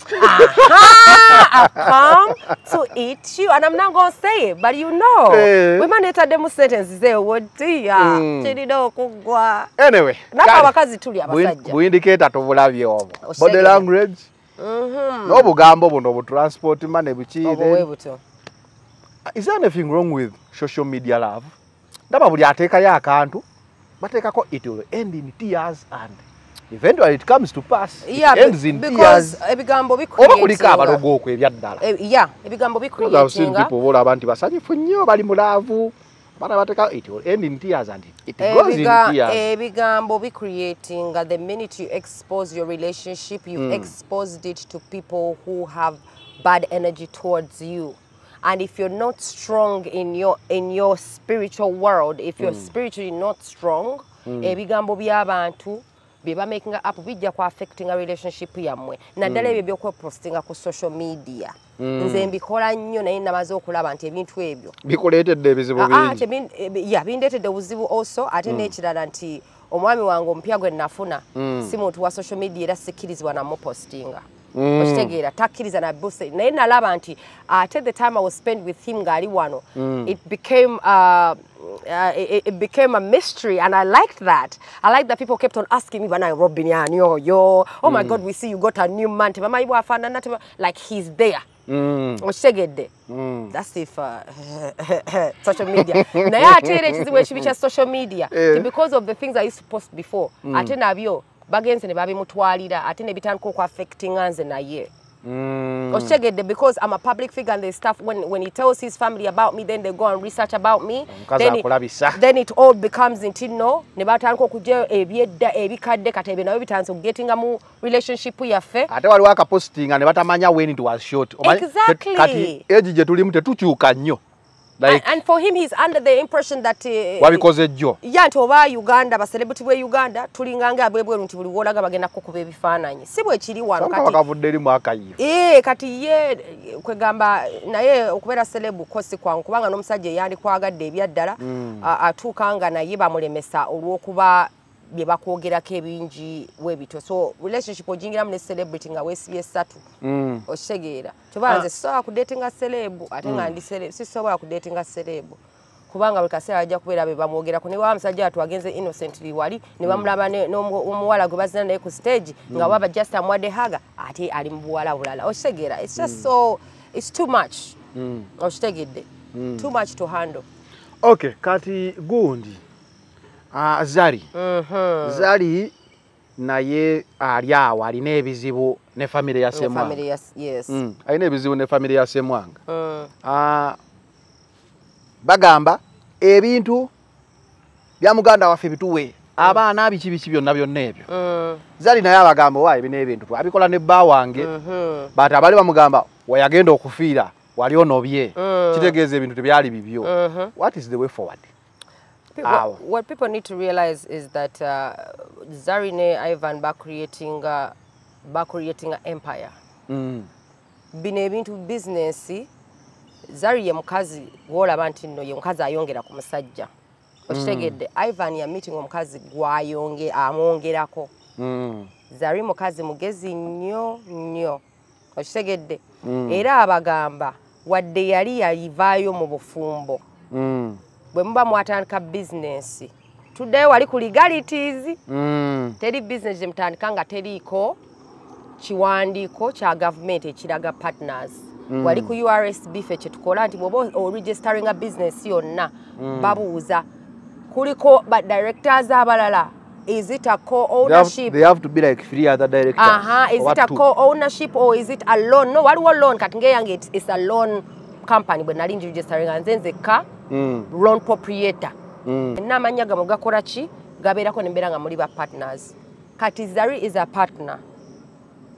I've come to eat you and I'm not going to say it but you know Eh. bwe mba neetaddemu sentensi zeewo ddiya Mm. kirina okuggwa Anyway, nafe abakazi tuli abasajja bu indicator tubulabye obwo. Body language. N'obugambo buno bu transport money buki. obwo then- bwe buto Is there anything wrong with social media love? Ndaba buli ateekayo akantu bateekako it will end in tears and eventually it comes to pass. Yeah, it ends in tears. ebigambo Oba kuliko bicreatinga- abalogo okwo ebyaddala. Eh, yeah ebigambo Because I've seen people bolaba nti basanyufu nnyo bali mulaavu. Bana bateeka it will end in tears and it goes in Ebiga- tears. ebigambo bicreatinga the minute you expose your relationship you've exposed it to people who have bad energy towards you and if you're not strong in your in your spiritual world if you're spiritually not strong ebigambo by'abantu bye bamakinga up bijja ku affectinga relationship yammwe. Naddala ebyo byokwepostinga ku social media. Nze mbikola nnyo naye namaze okulaba nti ebintu ebyo. Bikuleetedde ebizibu Ah, ah, bingi. ya bindeetedde obuzibu also ate n'ekirala nti omwami wange omupya gwe nafuna si muntu wa social media era sikkirizibwa namupostinga okitegeera takkiriza nabuse naye nalaba nti ate the time i was spend with him ng'ali wano it became uh, Uh, it, it became a mystery and I liked that. I liked that people kept on asking me, "Bana Robin yeah, yo, yo, oh my God, we see you got a new man." Like he's there. Mm. thats if uh, social media. Naye ate era ekizibu ekibi kya social media. Ti because of the things i used to post before. Ate nabyo bagenze ne babimutwalira ate ne bitandika okuaffectinga nze naye okitegedde because i'm a public figure and there's stuff when, when he tells his family about me then they go and research about me. Then it- then it all becomes nti no ne batandika okugyayo ebyedda ebikadde kati ebyo nabyo bitandise okugetinga mu relationship yaffe. Ate waliwo akapostinga ne batamanya when it was short. Exactly. kati egi gye tulimu tetukyuka nnyo. and, like and for him he's under the impression that uh, wabikoze jjo? Ya nti oba uganda baselebuti bwe uganda tulinganga abwebweru nti buli wolaga bagenda kukuba ebifaananyi. Si bwe kiri wano kavudde erimu akayivu ee kati ye kwegamba naye okubeera selebu ko si kwangu kubanga n'omusajja eyandikwagadde ebyaddala a- atuuka nga naye bamulemesa olw'okuba bye bakwogerako ebingi webityo. So relationship ogingiramu ne celebrity nga weesibye essatu okitegeera kyoba nze sisobola kudeetinga selebu ate nga ndi celebu sisobola kudeetinga selebu kubanga buli kaseera bajja kubeera be bamwogerako. Naye wa musajja atu agenze innocently wali ne bamulaba ne- n'omu- omuwala gwe bazina naye ku stage nga baba just amwadde haga ate ali mu buwala bulala. Okitegeera its just so its too much. Okitegedde. Too much to handle. Okay kati gundi. Ah, zari. Zari naye ali awo alina ebizibu ne famire ya Ne family semwanga. Mm, alina ebizibu ne famire ya semwanga. Mm. Ah, bagamba ebintu bya muganda waffe bituwe. Abaana biki biki byonna byonna ebyo. Mm. zali naye abagamba wa ebi n'ebintu abikola ne bba wange. But abali bamugamba weyagenda okufiira wali onobye. Mm. kitegeeza ebintu tebyali bibyo. What is the way forward Pe- Ow. What, what people need to realize is that uh, Zarine Ivan back creating uh, back creating an empire. mm. Bino ebintu business Zari ye mukazi gwolaba nti nno ye mukazi ayongera ku musajja. Okitegedde Ivan ya meeting omukazi gwayonge amwongerako. Mm. Zari mukazi mugezi nnyo nnyo. Okitegedde? Mm. Era abagamba wadde yali yayivaayo mu bufumbo. Mm. Bwe muba mwatandika bizinensi tuddeyo wali ku legalities Mm. teri bizinesi gyemutandika nga teriiko kiwandiiko kya gavumenti ekiraga partners mm. wali ku ursb fe kyetukola nti bwoba oregisteringa bizinesi yonna mm. babuuza kuliko badirectors abalala is it a They co-ownership they have to be like three other directors. Aha, is it a co-ownership or is it a loan? No, waliwo loan kati ngeyange it's a loan company bwe nali njiregisteringa nze nzekka Mm. loan proprietor Mm. n'amannya gamwe gakola ki gabeerako nembeera nga muli ba partners kati zari is a partner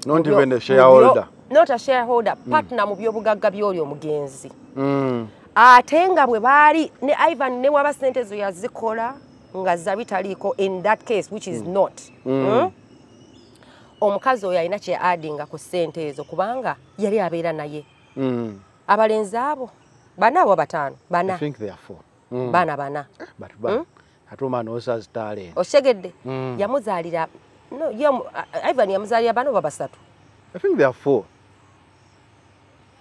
Not Mu byo- even mu shareholder. not a shareholder partner mu byobugagga by'oli omugenzi Mm. ate nga bwe baali ne ivan ne waba sente zo yazikola nga zari taliiko in that case which is not Mm? omukazi oyo alina kye adinga ku sente ezo kubanga yali abeera naye Mm. Abalenzi abo bana abo bataano I bana think they are four. Mm. baana bana But, but ate omwana osazi talent. okitegedde Mm. yamuzaalira a- ivan yamuzaalira bana oba basatu I think they are four.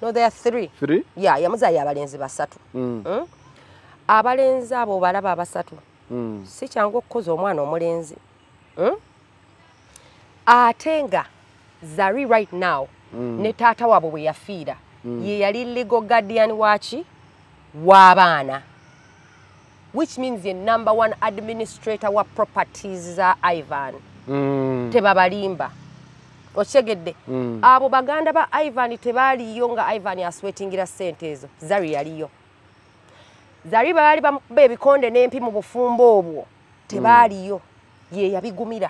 no there are three Three? ya yamuzaalira abalenzi basatu Mm. Mm? abalenzi abo obalaba abasatu Mm. si kyangu okukoza omwana omulenzi Mm? ate nga zari right now ne taata waabwe bwe yafiira ye yali legal guardian waki? W'abaana which means ye number one administrator wa properties za ivan. Mm. tebabalimba. Okitegedde Mm. abo baganda ba ivan tebaaliyo nga ivan aswetingira sente ezo. Zari yaliyo. Zari baali bamukuba ebikonde n'empi mu bufumbo obwo. Tebaaliyo ye yabigumira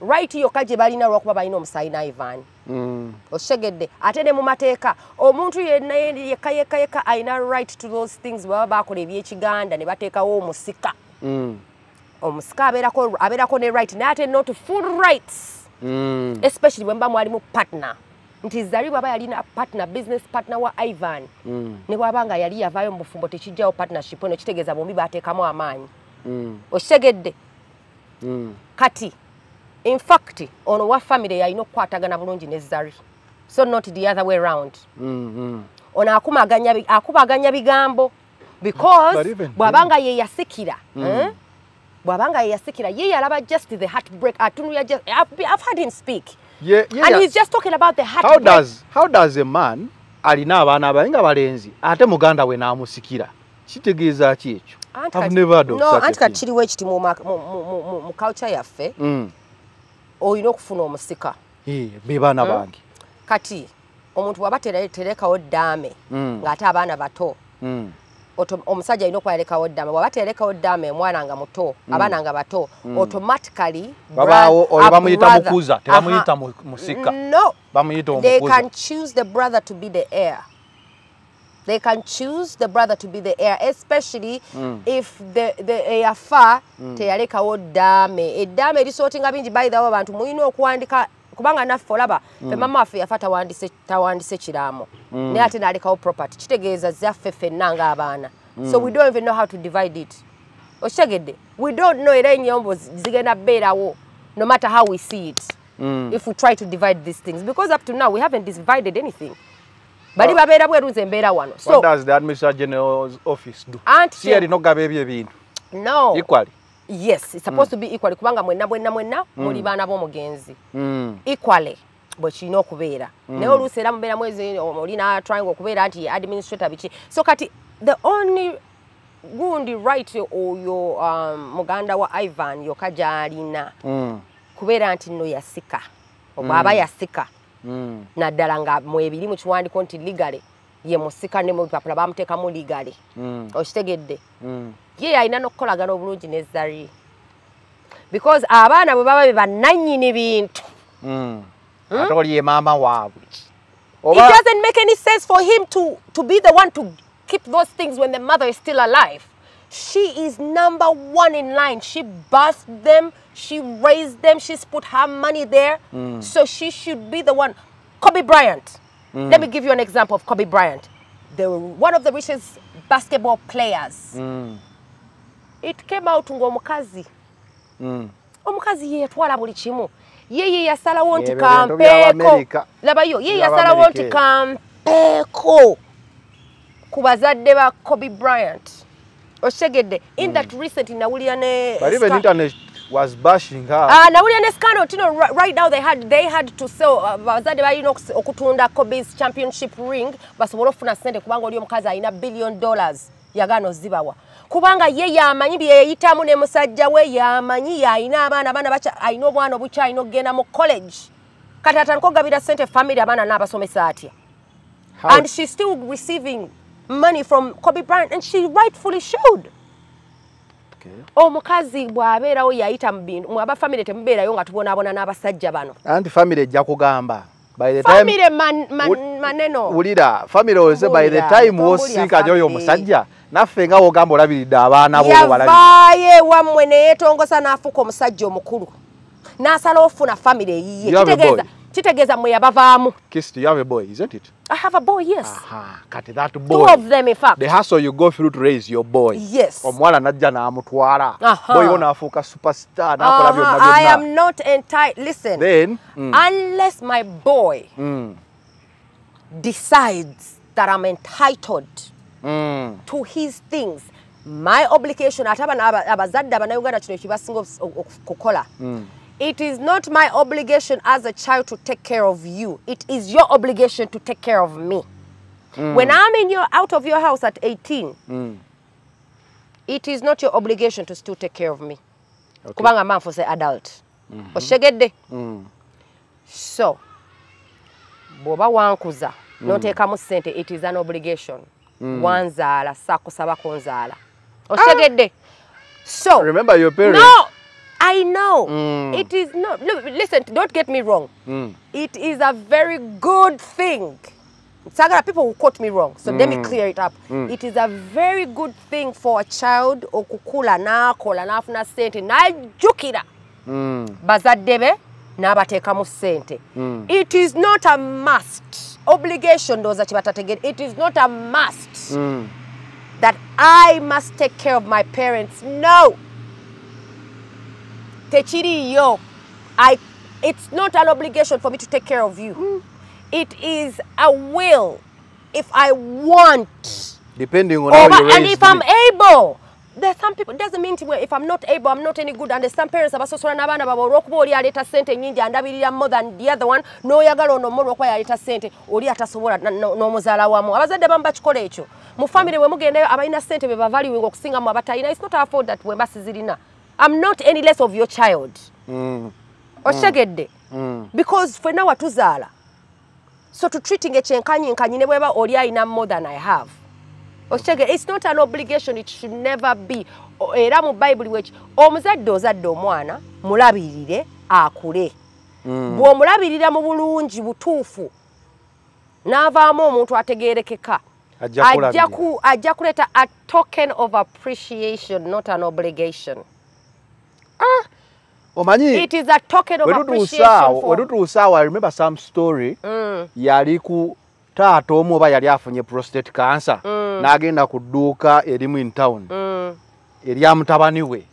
right yokka gye balina lwakuba balina omusaayi na ivan. Mm. okitegedde ate ne mu mateeka omuntu yenna yekka yekka yekka alina right to those things bwe baba bakola ebyekiganda ne bateekawo omusika. Mm. omusika abeerako ne right naye ate not full rights. Mm. especially bwe muba mwalimu partner. Nti zali bwaba yalina partner business partner wa ivan. Ne bwaba nga yali yavaayo mu bufumbo tekijjawo partnership eno kitegeeza bombi bateekamu amaanyi. Okitegedde kati in fact ono wa family yalina okukwatagana bulungi ne zari so not the other way round Mm. Mm. ono akumaganya akubaganya bigambo because bw'abanga ye yasikira eh? bw'abanga ye yasikira ye yalaba just the heartbreak atunulira just I've, I've heard him speak Yeah, yeah, and yeah. he's just talking about the how heartbreak does how does a man alina abaana abaye nga balenzi ate muganda we n'amusikira kitegeeza ki ekyo Anti I've kati- never of no such a thing. kiriwo ekiti mu ma- mu- mu- mu- mu- mu culture yaffe Mm. Olina okufuna omusika. Eh, be baana bange. Kati omuntu bw'aba tere- terekawo ddaame Mm. ng'ate abaana bato Mm. auto- omusajja alina okuba yalekawo ddaame bw'aba terekawo ddaame omwana nga muto abaana nga bato automatically no. They can choose the brother to be the heir they can choose the brother to be the heir especially if the, the heir fa teyalekawo ddaame. Eddaame erisootinga bingi bayithawo abantu mulina okuwandika kubanga naffe olaba fe mama waffe yafa tawandise, tawandise kiraamo. Naye ate nalekawo property kitegeeza zaffe ffenna ng'abaana so we don't even know how to divide it. Okitegedde we don't know era enyombo zi- zigenda beerawo no matter how we see it. If we try to divide these things because up to now we haven't divided anything bali babeera bweru nze mbeera wano. What so does the administrator general's office do. Anti- si erina okugaba ebyo ebintu? No. Equally? Yes it's supposed to be equally. Kubanga mwenna mwenna mwenna muli baana b'omugenzi. Mm. equally bwe kirina okubeera. Naye oluusi era mubeera mwezi olina triangle okubeera nti administrator biki. So kati the only gundi right oyo um, muganda wa ivan yoka gy'alina Mm. kubeera nti nno yasika obwaba yasika Mm. Naddala nga mwebiri mu kiwandiko nti ligale ye musika ne mu bipapula bamuteekamu ligale. Mm. okitegedde? Mm. ye alina n'okukolagana obulungi ne zari because abaana bwe baba be bannannyini bintu. Mm. ate oli ye maama waabwe. It doesn't make any sense for him to, to be the one to keep those things when the mother is still alive she is number one in line. She birthed them she raised them she's put her money there. So she should be the one. Kobe bryant. Let me give you an example of kobe bryant. The, one of the richest basketball players. Mm. it came out ng'omukazi Mm. omukazi ye yatwala buli kimu. Ye ye yasalawo nti kampeeko labayo ye By'Abamerika yasalawo nti ebyo. kampeeko ku bazadde ba kobe bryant okitegedde in that recent nawulira ne but even Ska- internet was bashing her. Ah, nawulira ne scandal tino ri- right now they had, they had to sell uh, bazadde balina okusi- okutunda kobe's championship ring basobole okufuna sente kubanga oli omukazi alina billion dollars yagaana ozibawa. Kubanga ye yamanyi byeyeyitamu ne musajja we yamanyi yalina abaana abaana baca- alina obwana obukyalina okugenda mu college. Kati atandika okugabira sente family abaana n'abasomesa atya? And she's still receiving money from kobe bryant and she rightfully should omukazi bw'abeerawo yayita mu bintu mu abafamire temubeerayo nga tubonaabona n'abasajja bano. Anti family ejja kugamba by the time famire maneno. Wulira family oze by the time wosinkanya oyo omusajja naffe nga wogamba olabiridde abaana bo balabiri yavaayo ewammwe neyeetongosa n'afuuka omusajja omukulu n'asalawo ofuna famire eyiye. Kitegeeza? Kitegeeza mwe yabavaamu kissed you have a boy isn't it i have a boy yes aha kati that boy. two of them in fact the hustle you go through to raise your boy Yes. omuwala najja n'amutwala Aha. boy wana afuka superstar n'akola byonna Uh-huh, I byonna am not entitled. Listen, then mm, unless my boy mm, decides that I'm entitled mm, to his things my obligation ate na abazadda, abazadde abanauganda kino o- o- kukola mm. It is not my obligation as a child to take care of you. It is your obligation to take care of me. Mm. When i'm in your out of your house at 18 Mm. it is not your obligation to still take care of me. Okay. kubanga manfuse adult. Mm-hmm. Okitegedde Mm. so bw'oba wankuza mm. n'oteekamu ssente it is an obligation. Mm. Wanzaala saakusabako nzaala. Ah! Okitegedde so remember your parents. no i know Mm. it is not look, listen don't get me wrong Mm. it is a very good thing Sagara people will quote me wrong so mm. let me clear it up it is a very good thing for a child okukula n'akola n'afuna ssente n'ajjukira Mm. bazadde be n'abateekamu ssente Mm. it is not a must obligation ndowooza kibatategere it is not a must Mm. that i must take care of my parents no tekiriyo I, it's not an obligation for me to take care of you. It is a will. If i want. Depending on how Oba, you and raised if I'm me. able there's some people doesn't mean to where if I'm not able I'm not any good. And there's some parents abasosola n'abaana baabwe olw'okuba oli aleeta ssente nnyingi andabirira more than the other one n'oyagala ono mo olw'okuba yaleeta ssente oli atasobola na- no- n'omuzaala wamu. Abazadde bamu bakikola ekyo. Mu famire bwe mugendayo abalina ssente be bavaliwinga okusingamu abatalina it's not our fault that wemba sizirina I'm not any less of your child Mm. okitegedde Mm. because ffenna watuzaala so tutreating ekyenkanyinkanye ne bweba oli alina more than i have okitege its not an obligation it should never be era mu bayibuli weki omuzadde ozadde omwana mulabirire akule Mm. bw'omulabirira mu bulungi butuufu n'avaamu omuntu ategeerekeka Ajja ajja kulabirira. ku- ajja kuleeta a token of appreciation not an obligation omanyi it is a token of we appreciation tutuusaawo for we tutuusaawo i remember some story Mm. yali ku taata omu oba yali afunye prostate cancer n'agenda ku dduuka erimu in town. Mm. erya mutabani we.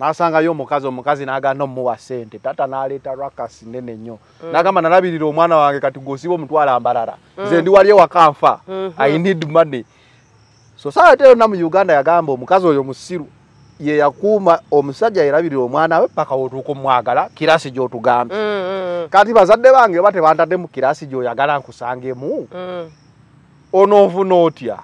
N'asangayo omukazi omukazi n'aganda omuwa sente taata n'aleeta rakasi nene nnyo. N'agamba nalabirira omwana wange kati gosiba omutwala mbalala. Nze ndi wali ewaka nfa i need money. Society yonna mu uganda yagamba omukazi oyo musiru ye yakuuma omusajja yerabirira omwana we paka wotuuka omwagala kirasi gy'otugambye Mm, mm, kati bazadde bange oba tebantadde mu kirasi gy'oyagala nkusangemu? Mm. onoonfuna otya?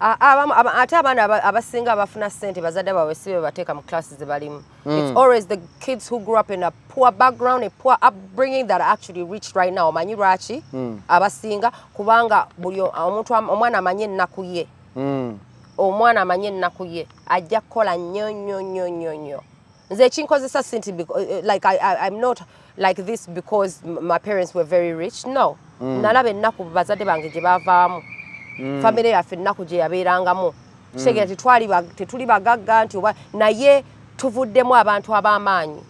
A- abamu- aba- ate abaana aba- abasinga abafuna sente bazadde baabwe si be bateeka mu classes ze balimu. It's always the kids who grew up in a poor background a poor upbringing that are actually rich right now. Omanyi lwaki? Abasinga kubanga buli omuntu omwana amanye ennaku ye. Omwana amanye ennaku ye ajja kukola nnyo nnyo nnyo nnyo nnyo. Nze ekinkozesa sinti beco- eh, like I, I, i'm not like this because my parents were very rich. No. Nalaba ennaku bazadde bange gye bavaamu famire yaffe ennaku gye yabeerangamu. Kitegeera ba- tetuli bagagga nti oba naye tuvuddemu abantu ab'amaanyi.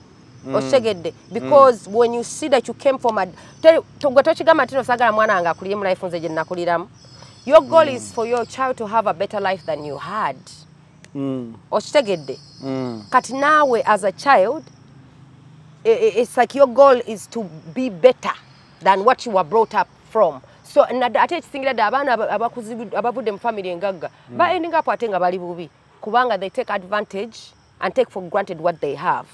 Okitegedde because when you see that you came from a gwe tokigamba nti nosagala mwana wange akulire mu life nze gye nakuliramu your goal is for your child to have a better life than you had. Mm. okitegedde Mm. kati naawe as a child it's like your goal is to be better than what you were brought up from. So nadda ate ekisingira ddala abaana abavudde mu famire engagga ba ending up ate nga bali bubi kubanga they take advantage and take for granted what they have.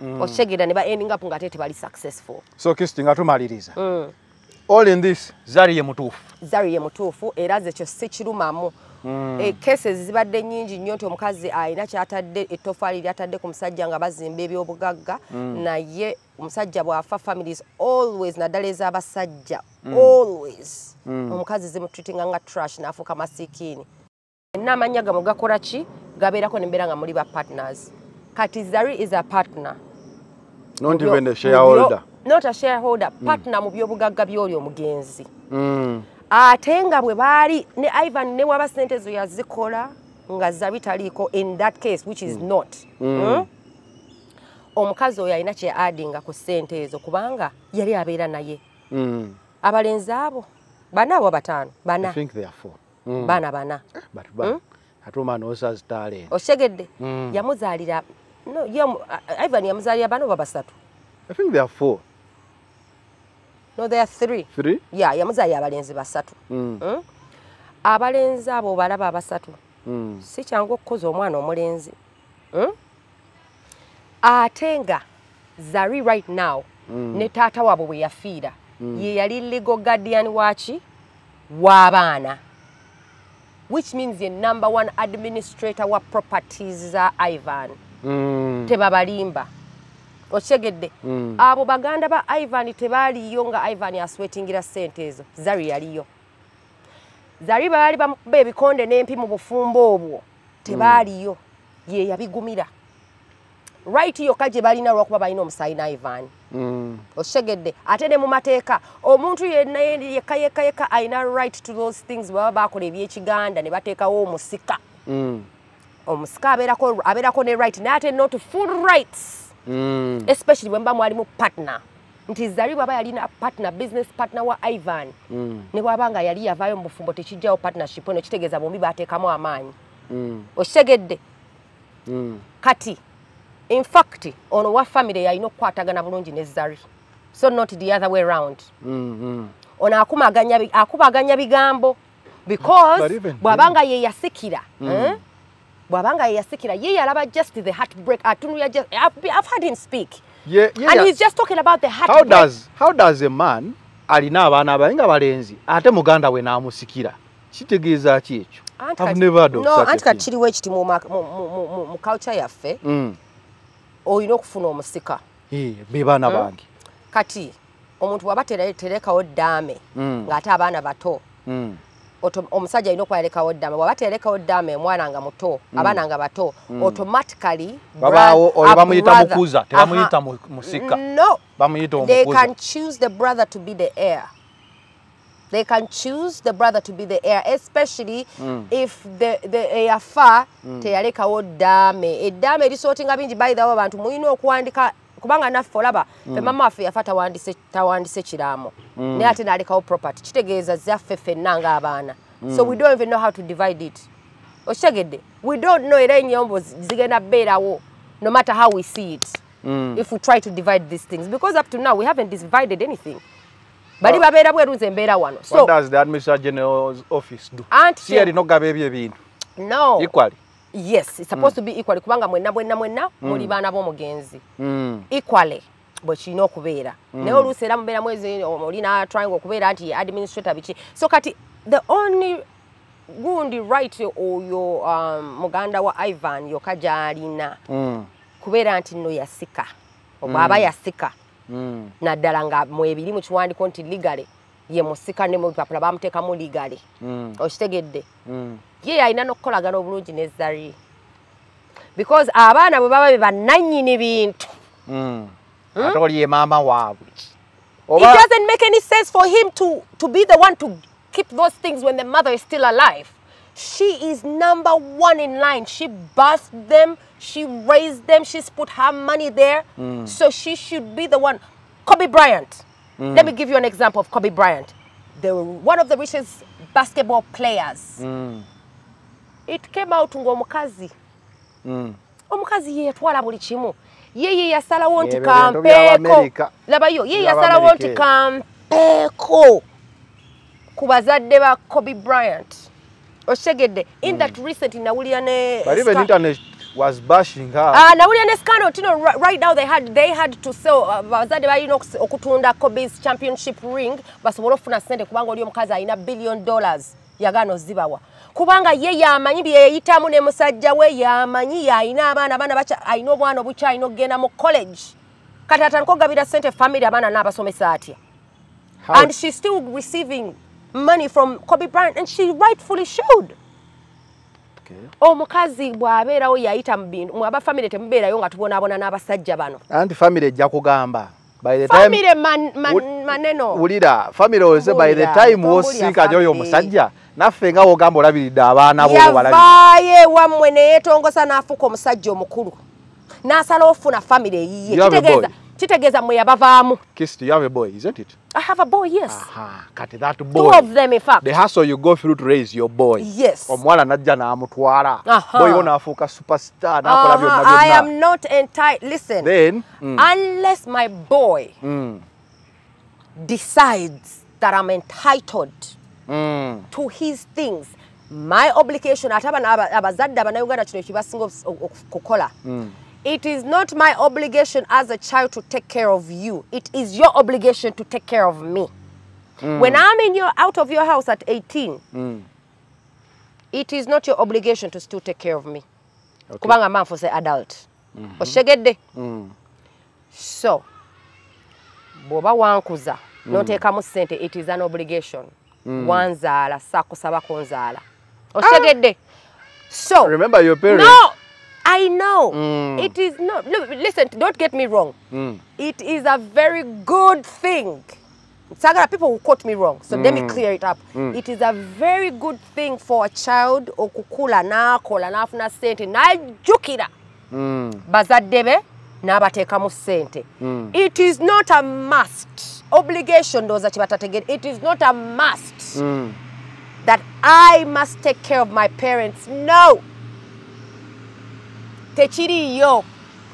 Okitegeera ne ba ending up nga ate tebali successful. So kisti nga tumaliriza. All in this zari ye mutuufu zari ye mutuufu era ze kyo si kirumamu e, cases zibadde nnyingi nnyo nti omukazi alina kyatadde ettofaali lyatadde ku musajja nga bazimba ebyobugagga naye omusajja bw'afa families always naddala ez'abasajja always. Omukazi zimutreatinga nga trash n'afuuka masikiini. Enna amannya gamwe gakola ki? Gabeerako nembeera nga muli ba partners. Kati zari is a partner. Not even a shareholder. not a shareholder. Partner mu byobugagga by'oli omugenzi. Mm. Ate nga bwe baali ne ivan ne waba sente ezo yazikola nga zabi taliiko in that case which is not mm. omukazi oyo alina kye adinga ku sente ezo kubanga yali abeera naye Mm. abalenzi abo bana abo bataano I bana think they are four. Mm. baana bana But ba, ate omwana osazi talent. okitegedde Mm. yamuzaalira no, yamu- uh, ivan yamuzaalira bana oba basatu I think they are four. No there are three Three? ya yamuzaalira abalenzi basatu Mm. Mm? abalenzi abo balaba abasatu Mm. si kyangu okukoza omwana omulenzi Mm? ate nga zari right now ne taata waabwe bwe yafiira ye yali legal guardian waki w'abaana which means ye number one administrator wa properties za ivan Mm. tebabalimba okitegedde Mm. abo baganda ba ivan tebaaliyo nga ivan aswetingira sente ezo. Zari yaliyo. Zari baali bamukuba ebikonde n'empi mu bufumbo obwo. Tebaaliyo ye yabigumira. Right yokka gye balina lwakuba balina omusaayi na ivan. Mm. okitegedde ate ne mu mateeka omuntu yenna yekka yekka yekka alina right to those things baba bakola ebyekiganda ne bateekawo omusika. Omusika abeerako ne right naye ate not full rights Mm. especially bwe muba mwalimu partner nti zali bwaba yalina partner business partner wa ivan Mm. ne bwaba nga yali yavaayo mu bufumbo tekijjawo partnership eno kitegeeza bombi bateekamu amaanyi Mm. okitegedde Mm. kati in fact ono wa family yalina okukwatagana bulungi ne zari so not the other way round Mm. Mm. ono akumaganya bi- akubaganya bigambo because bw'abanga ye yasikira eh? Bw'abanga ye yasikira ye yalaba just the heartbreak. Atunulira just I've, I've heard him speak. Yeah, yeah, and yeah. he's just talking about the How heartbreak. does how does a man alina abaana abaye nga balenzi ate muganda we n'amusikira? Kitegeeza ki ekyo? Anti I've kati- kiriwo ekiti mu culture yaffe Mm. olina okufuna omusika. Be baana bange. Kati omuntu bw'aba tere- terekawo ddaame Mm. ng'ate abaana bato. Mm. Omusajja alina okuba yalekawo ddaame bw'aba terekawo ddaame omwana nga muto abaana nga bato automatically babaawo oyo a bamuyita mukuza tebamuyita musika. No. Bamuyita they omukuza. can choose the brother to be the heir. They can choose the brother to be the heir especially if the, the heir fa teyalekawo ddaame eddaame erisootinga bingi bayithawo abantu mulina okuwandika kubanga naffe olaba fe mama waffe yafa tawandise, kiraamo. Naye ate nalekawo property kitegeeza zaffe ffenna ng'abaana. So we don't even know how to divide it. Okitegedde we don't know era enyombo zi- zigenda beerawo no matter how we see it if we try to divide these things. Because up to now we haven't divided anything. Bali babeera bweru nze mbeera wano. what so does the administrator general's office do? Anti- si erina okugaba ebyo ebintu. No. Equally yes it's supposed to be equally kubanga mwenna mwenna mwenna muli baana b'omugenzi. Mm. equally bwe kirina okubeera. Naye oluusi era mubeera mwezi olina triangle okubeera nti administrator biki. So kati the only gundi right oyo um, muganda wa ivan yoka gy'alina Mm. kubeera nti nno yasika obwaba yasika. Mm. naddala nga mwebiri mu kiwandiko nti ligale ye musika ne mupapula bamuteekamu ligale Mm. okitegedde. Mm. ye yalina n'okukolagana obulungi ne zari because abaana bwe baba be bannannyini bintu. Mm. ate oli ye maama waabwe. It doesn't make any sense for him to, to be the one to keep those things when the mother is still alive. She is number one in line. She birthed them she raised them she's put her money there. So she should be the one. Kobe bryant let me give you an example of kobe bryant the, one of the richest basketball players. Mm. it came out ng'omukazi Mm. omukazi ye yatwala buli kimu. Ye ye yasalawo nti kampeeko by'Abamerika. labayo ye yasalawo nti kampeeko ku bazadde ba kobe bryant. Okitegedde in that recent nawulira ne but was bashing her. Ah, nawulira ne scandal tino know, right now they had, they had to sell uh, bazadde balina okus- okutunda kobe's championship ring basobole okufuna sente kubanga oli omukazi alina billion dollars yagaana zibawa. Kubanga ye yamanyi byeyeyitamu ne musajja we yamanyi yalina abaana abaana one alina obwana I know okugenda mu college. Kati atandika okugabira sente family abaana n'abasomesa atya? And she's still receiving money from kobe bryant and she rightfully should. Omukazi bw'abeerawo yayita mu bintu mwe abafamire temubeerayo nga tubonaabona n'abasajja bano. Anti family ejja kugamba by the time famire man, man, Wul- maneno. wulira family oze by the time tombulira wosinkanya oyo family. omusajja naffe nga wogamba olabiridde abaana bo yavaayo ewammwe neyeetongosa n'afuuka omusajja omukulu n'asalawo ofuna famire eyiye. Kitegeeza? Kitegeeza mwe yabavaamu kissed you have a boy isn't it i have a boy yes aha kati that boy. two of them in fact the hustle you go through to raise your boy Yes. Omwana najja n'amutwala Aha. boy wo afuka superstar n'akola byonna Uh-huh, I byonna am not entitled. Listen, then mm, unless my boy mm, decides that I'm entitled mm, to his things my obligation ate na aba- abazadde abanauganda kino ekibasinga okukola mm. It is not my obligation as a child to take care of you. It is your obligation to take care of me. Mm. When i'm in your out of your house at 18 mm. it is not your obligation to still take care of me. Okay. kubanga manfuse adult. Mm-hmm. Okitegedde Mm. so bw'oba wankuza mm. n'oteekamu ssente it is an obligation. Mm. Wanzaala saakusabako nzaala ah! okitegedde so remember your parents. no i know Mm. it is not look, listen don't get me wrong Mm. it is a very good thing Sagara people will quote me wrong so mm. let me clear it up Mm. it is a very good thing for a child okukula n'akola n'afuna ssente n'ajjukira Mm. bazadde be n'abateekamu ssente Mm. it is not a must obligation ndowooza kibatategere it is not a must Mm. that i must take care of my parents no tekiriyo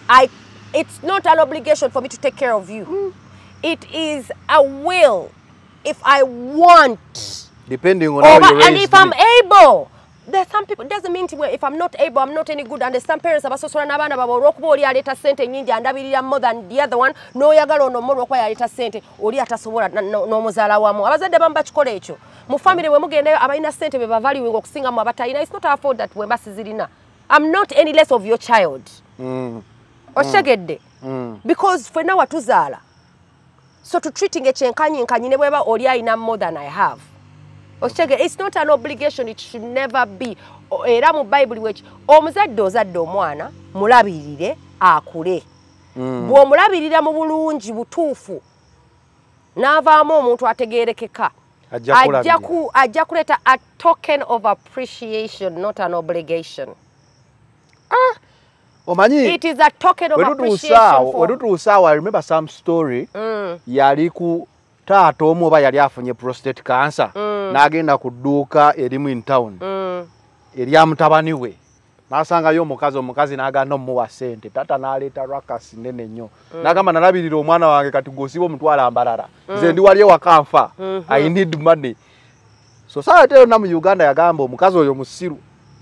I, it's not an obligation for me to take care of you. It is a will. If i want. Depending on how over, you and raised if I'm me. able. There are some people, doesn't mean to where if I'm not able, I'm not any good. And there's some parents abasosola n'abaana baabwe olw'okuba oli aleeta ssente nnyingi andabirira more than the other one n'oyagala ono mo olw'okuba yaleeta ssente oli atasobola na- no- n'omuzaala wamu. Abazadde bamu bakikola ekyo. Mu famire bwe mugendayo abalina ssente be bavaliwinga okusingamu abatalina. It's not our fault that bwemba sizirina I'm not any less of your child Mm. okitegedde Mm. because ffenna watuzaala so to treating ekyenkanyinkanye ne bweba oli alina more than i have okitege it's not an obligation it should never be era mu bayibuli weki omuzadde ozadde omwana mulabirire akule Mm. bw'omulabirira mu bulungi butuufu n'avaamu omuntu ategeerekeka Ajja ajja kulabirira. ku- ajja kuleeta a token of appreciation not an obligation omanyi it is a token of wetutuusa awo i remember some story Mm. yali ku taata omu oba yali afunye prostate cancer. N'agenda ku dduuka erimu in town. Mm. erya mutabani we. N'asangayo omukazi omukazi n'agenda omuwa ssente. Taata n'aleeta rakasi nene nnyo. N'agamba nalabirira omwana wange kati gwosiba omutwala mbalala nze ndi wali ewaka nfa. I need money. So sawa te yonna mu uganda yagamba omukazi oyo musiru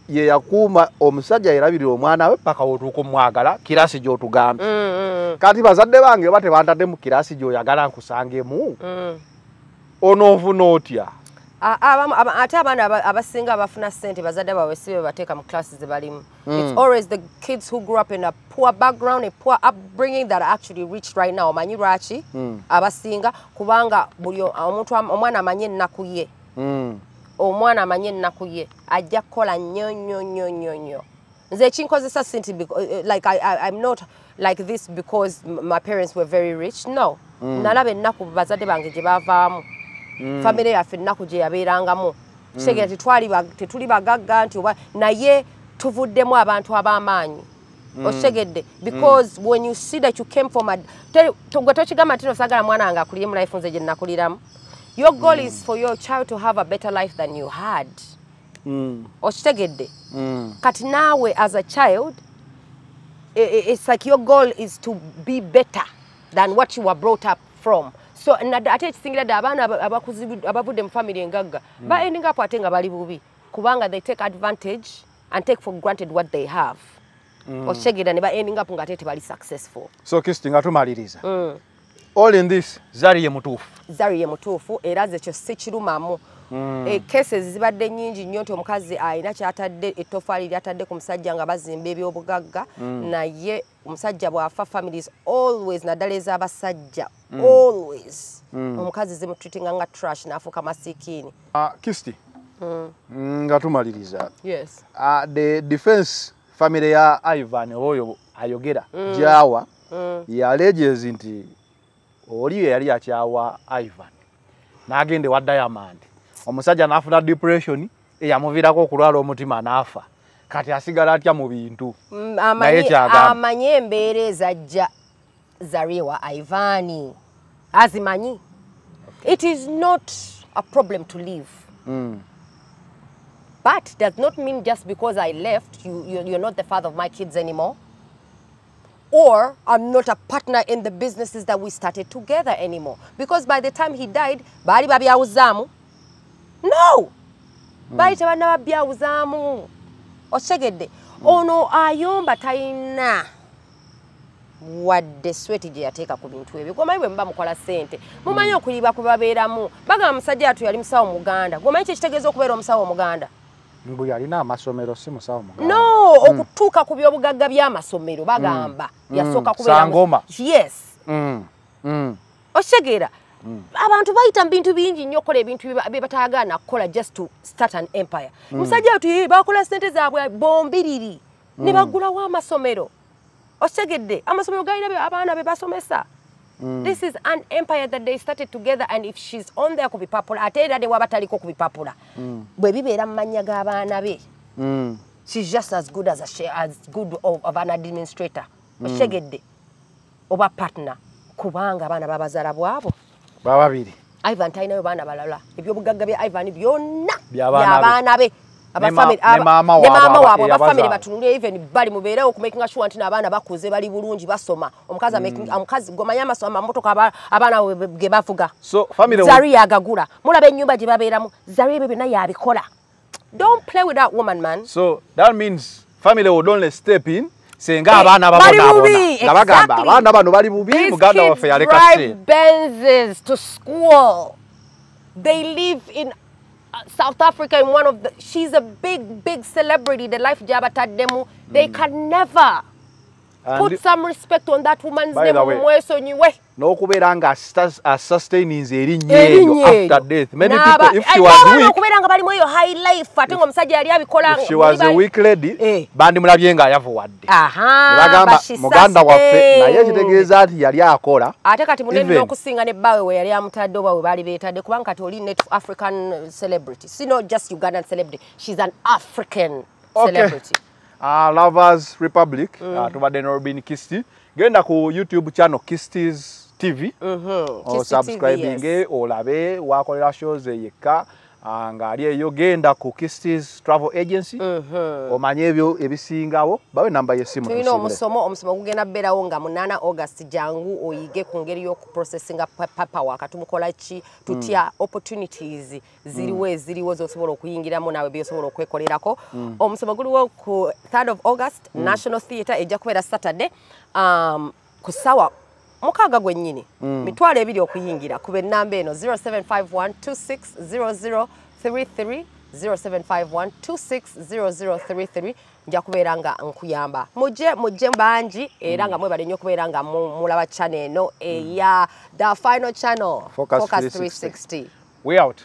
ye yakuuma omusajja yerabirira omwana we paka wotuuka omwagala kirasi gy'otugambye Mm, mm, kati bazadde bange oba tebantadde mu kirasi gy'oyagala nkusangemu? Mm. onoovuna otya ate abaana aba- abasinga abafuna ssente bazadde baabwe si be bateeka mu classes ze balimu. It's always the kids who grew up in a poor background a poor upbringing that actually reached right now. Omanyi lwaki? Abasinga kubanga buli omuntu omwana amanye ennaku ye. Mm. Omwana amanye ennaku ye ajja kukola nnyo nnyo nnyo nnyo nnyo. Nze ekinkozesa sinti eh, eh, like I, I, i'm not like this because my parents were very rich. No. Nalaba ennaku bazadde bange gye baavaamu. Famire yaffe ennaku gye yabeerangamu. Tetwali ba- tetuli bagagga nti oba naye tuvuddemu abantu ab'amaanyi. Okitegedde because when you see that you came from a gwe tokigamba nti nosagala mwana wange akulire mu life nze gye nakuliramu your goal mm. is for your child to have a better life than you had Mm. okitegedde Mm. kati naawe as a child it's like your goal is to be better than what you were brought up from so ate ekisingira ddala abaana abavudde mu family engagga ba ending up ate nga bali bubi kubanga they take advantage and take for granted what they have okitegedda ne ba ending up nga ate tebali successful so kisti nga tumaliriza Mm. All in this. Zali ye mutuufu. Zari ye mutuufu era ze kyo si kirumamu e, cases zibadde nnyingi nnyo nti omukazi alina kyatadde ettofaali lyatadde ku musajja nga bazimba ebyobugagga naye omusajja bw'afa families always naddala ez'abasajja always. Omukazi zimutreatinga nga trash n'afuuka masikiini. Uh, kisti mm, nga tumaliriza. Yes. Uh, the defense family ya ivan oyo ayogera gyawa yaleges nti oli ye yali akyawa ivan. N'agenda ewa diamond. Omusajja n'afuna depression eyamuviirako okulwala omutima n'afa. Kati asigala atya mu bintu? Mm, Naye amanye kyagamba. amanye embeera ezajja zariwa ivani azimanyi? It is not a problem to live. Mm. But does not mean just because I left, you, you, you're not the father of my kids anymore. Or I'm not a partner in the businesses that we started together anymore. Because by the time he died, bali babyawuzamu. No! Bali tebanna babyawuzamu. Okitegedde. Ono ayomba talina wadde sweti gye yateeka ku bintu ebyo gwomanyi bwe muba mukola ssente mumanyi okuliba kwe babeeramu bagamba musajja yatu yali musawo muganda gwomanyi kyekitegeeza okubeera omusawo omuganda bwe yalina amasomero si musawo muganda no okutuuka ku byobugagga by'amasomero bagamba. Yasooka kubeera mu- Sangoma. yes. Mm. mm. okitegeera abantu bayita mu bintu bingi nnyo okukola ebintu bye ba- bye batayagala kukola just to start an empire. Musajja ati "Eh, bakola sente zaabwe bombiriri. Ne bagulawo amasomero. Okitegedde amasomero galina abaana be basomesa this is an empire that they started together and if she's on there ku bipapula ate era ne waba taliko ku bipapula bwe bibeera mu mannya g'abaana be mm. she's just as good as, a, as good of, of an administrator. Okitegedde oba partner kubanga abaana babazaala bwabo. Baba babiri. Ivan talinayo baana balala. Ebyobugagga bya ivan byonna By'abaana be. Maama waabwe maama aba- waabwe eyabazaala. abafamily batunulire even bali mubeerewo kumakinga sure nti n'abaana bakuze bali bulungi basoma. Omukazi omukazi gomanyi amamotoka aba- abaana ge bavuga. Zari yagagula. Mulaba ennyumba gye babeeramu zari ebyo byonna yabikola. Don't play with that woman man. So that means family would only step in senga Eh, abaana babonaabona nga bagamba abaana bano bali bubi muganda waffe yaleka Benzes to school. They live in South Africa in one of the. She's a big, big celebrity. The life Jabba Tademu. They can never And put some respect on that woman's By name. the way-. N'okubeera nga asustaininze Erinnya eryo. after death. Many people if she Ay, was weak okubeera nga balimu eyo high life ate ng'omusajja yali abikola she was a weak lady Eh. bandimulabye nga yavuwadde bagamba muganda waffe naye kitegeeza nti yali akola. Ate kati munene Even- n'okusinga ne bbawe we yali amutadde oba we baali beetadde kubanga kati oli net african celebrity. Si not just ugandan celebrity she's an african celebrity. Uh, lovers republic uh, tubadde ne robin kisti. Genda ku youtube channel kistis tv Kisti osubscribing TV, yes. olabe wakolera shows yekka uh, ng'ali eyo genda ku kistis travel agency. Omanye ebyo ebisingawo bawe namba yesimu tulina omusomo omusomo gugenda bbeerawo nga mu 8 august jangu oyige ku ngeri y'okuprocessinga paperwork tumukola ki? Tutya opportunities ziriwo eziriwo zosobola okuyingiramu naawe byosobola okwekolerako. Omusomo guliwo ku 3 of august national theatre ejja kubeera saturday um, ku sawa mukaaga gwennyini mitwalo ebiri okuyingira kuba ennamba eno 0751 33 0751 260033 nja kubeera nga nkuyamba. Mujje mujje bangi era nga mwebale nnyo okubeera nga mu- mulaba channel eno eya the final channel Focus 360. we out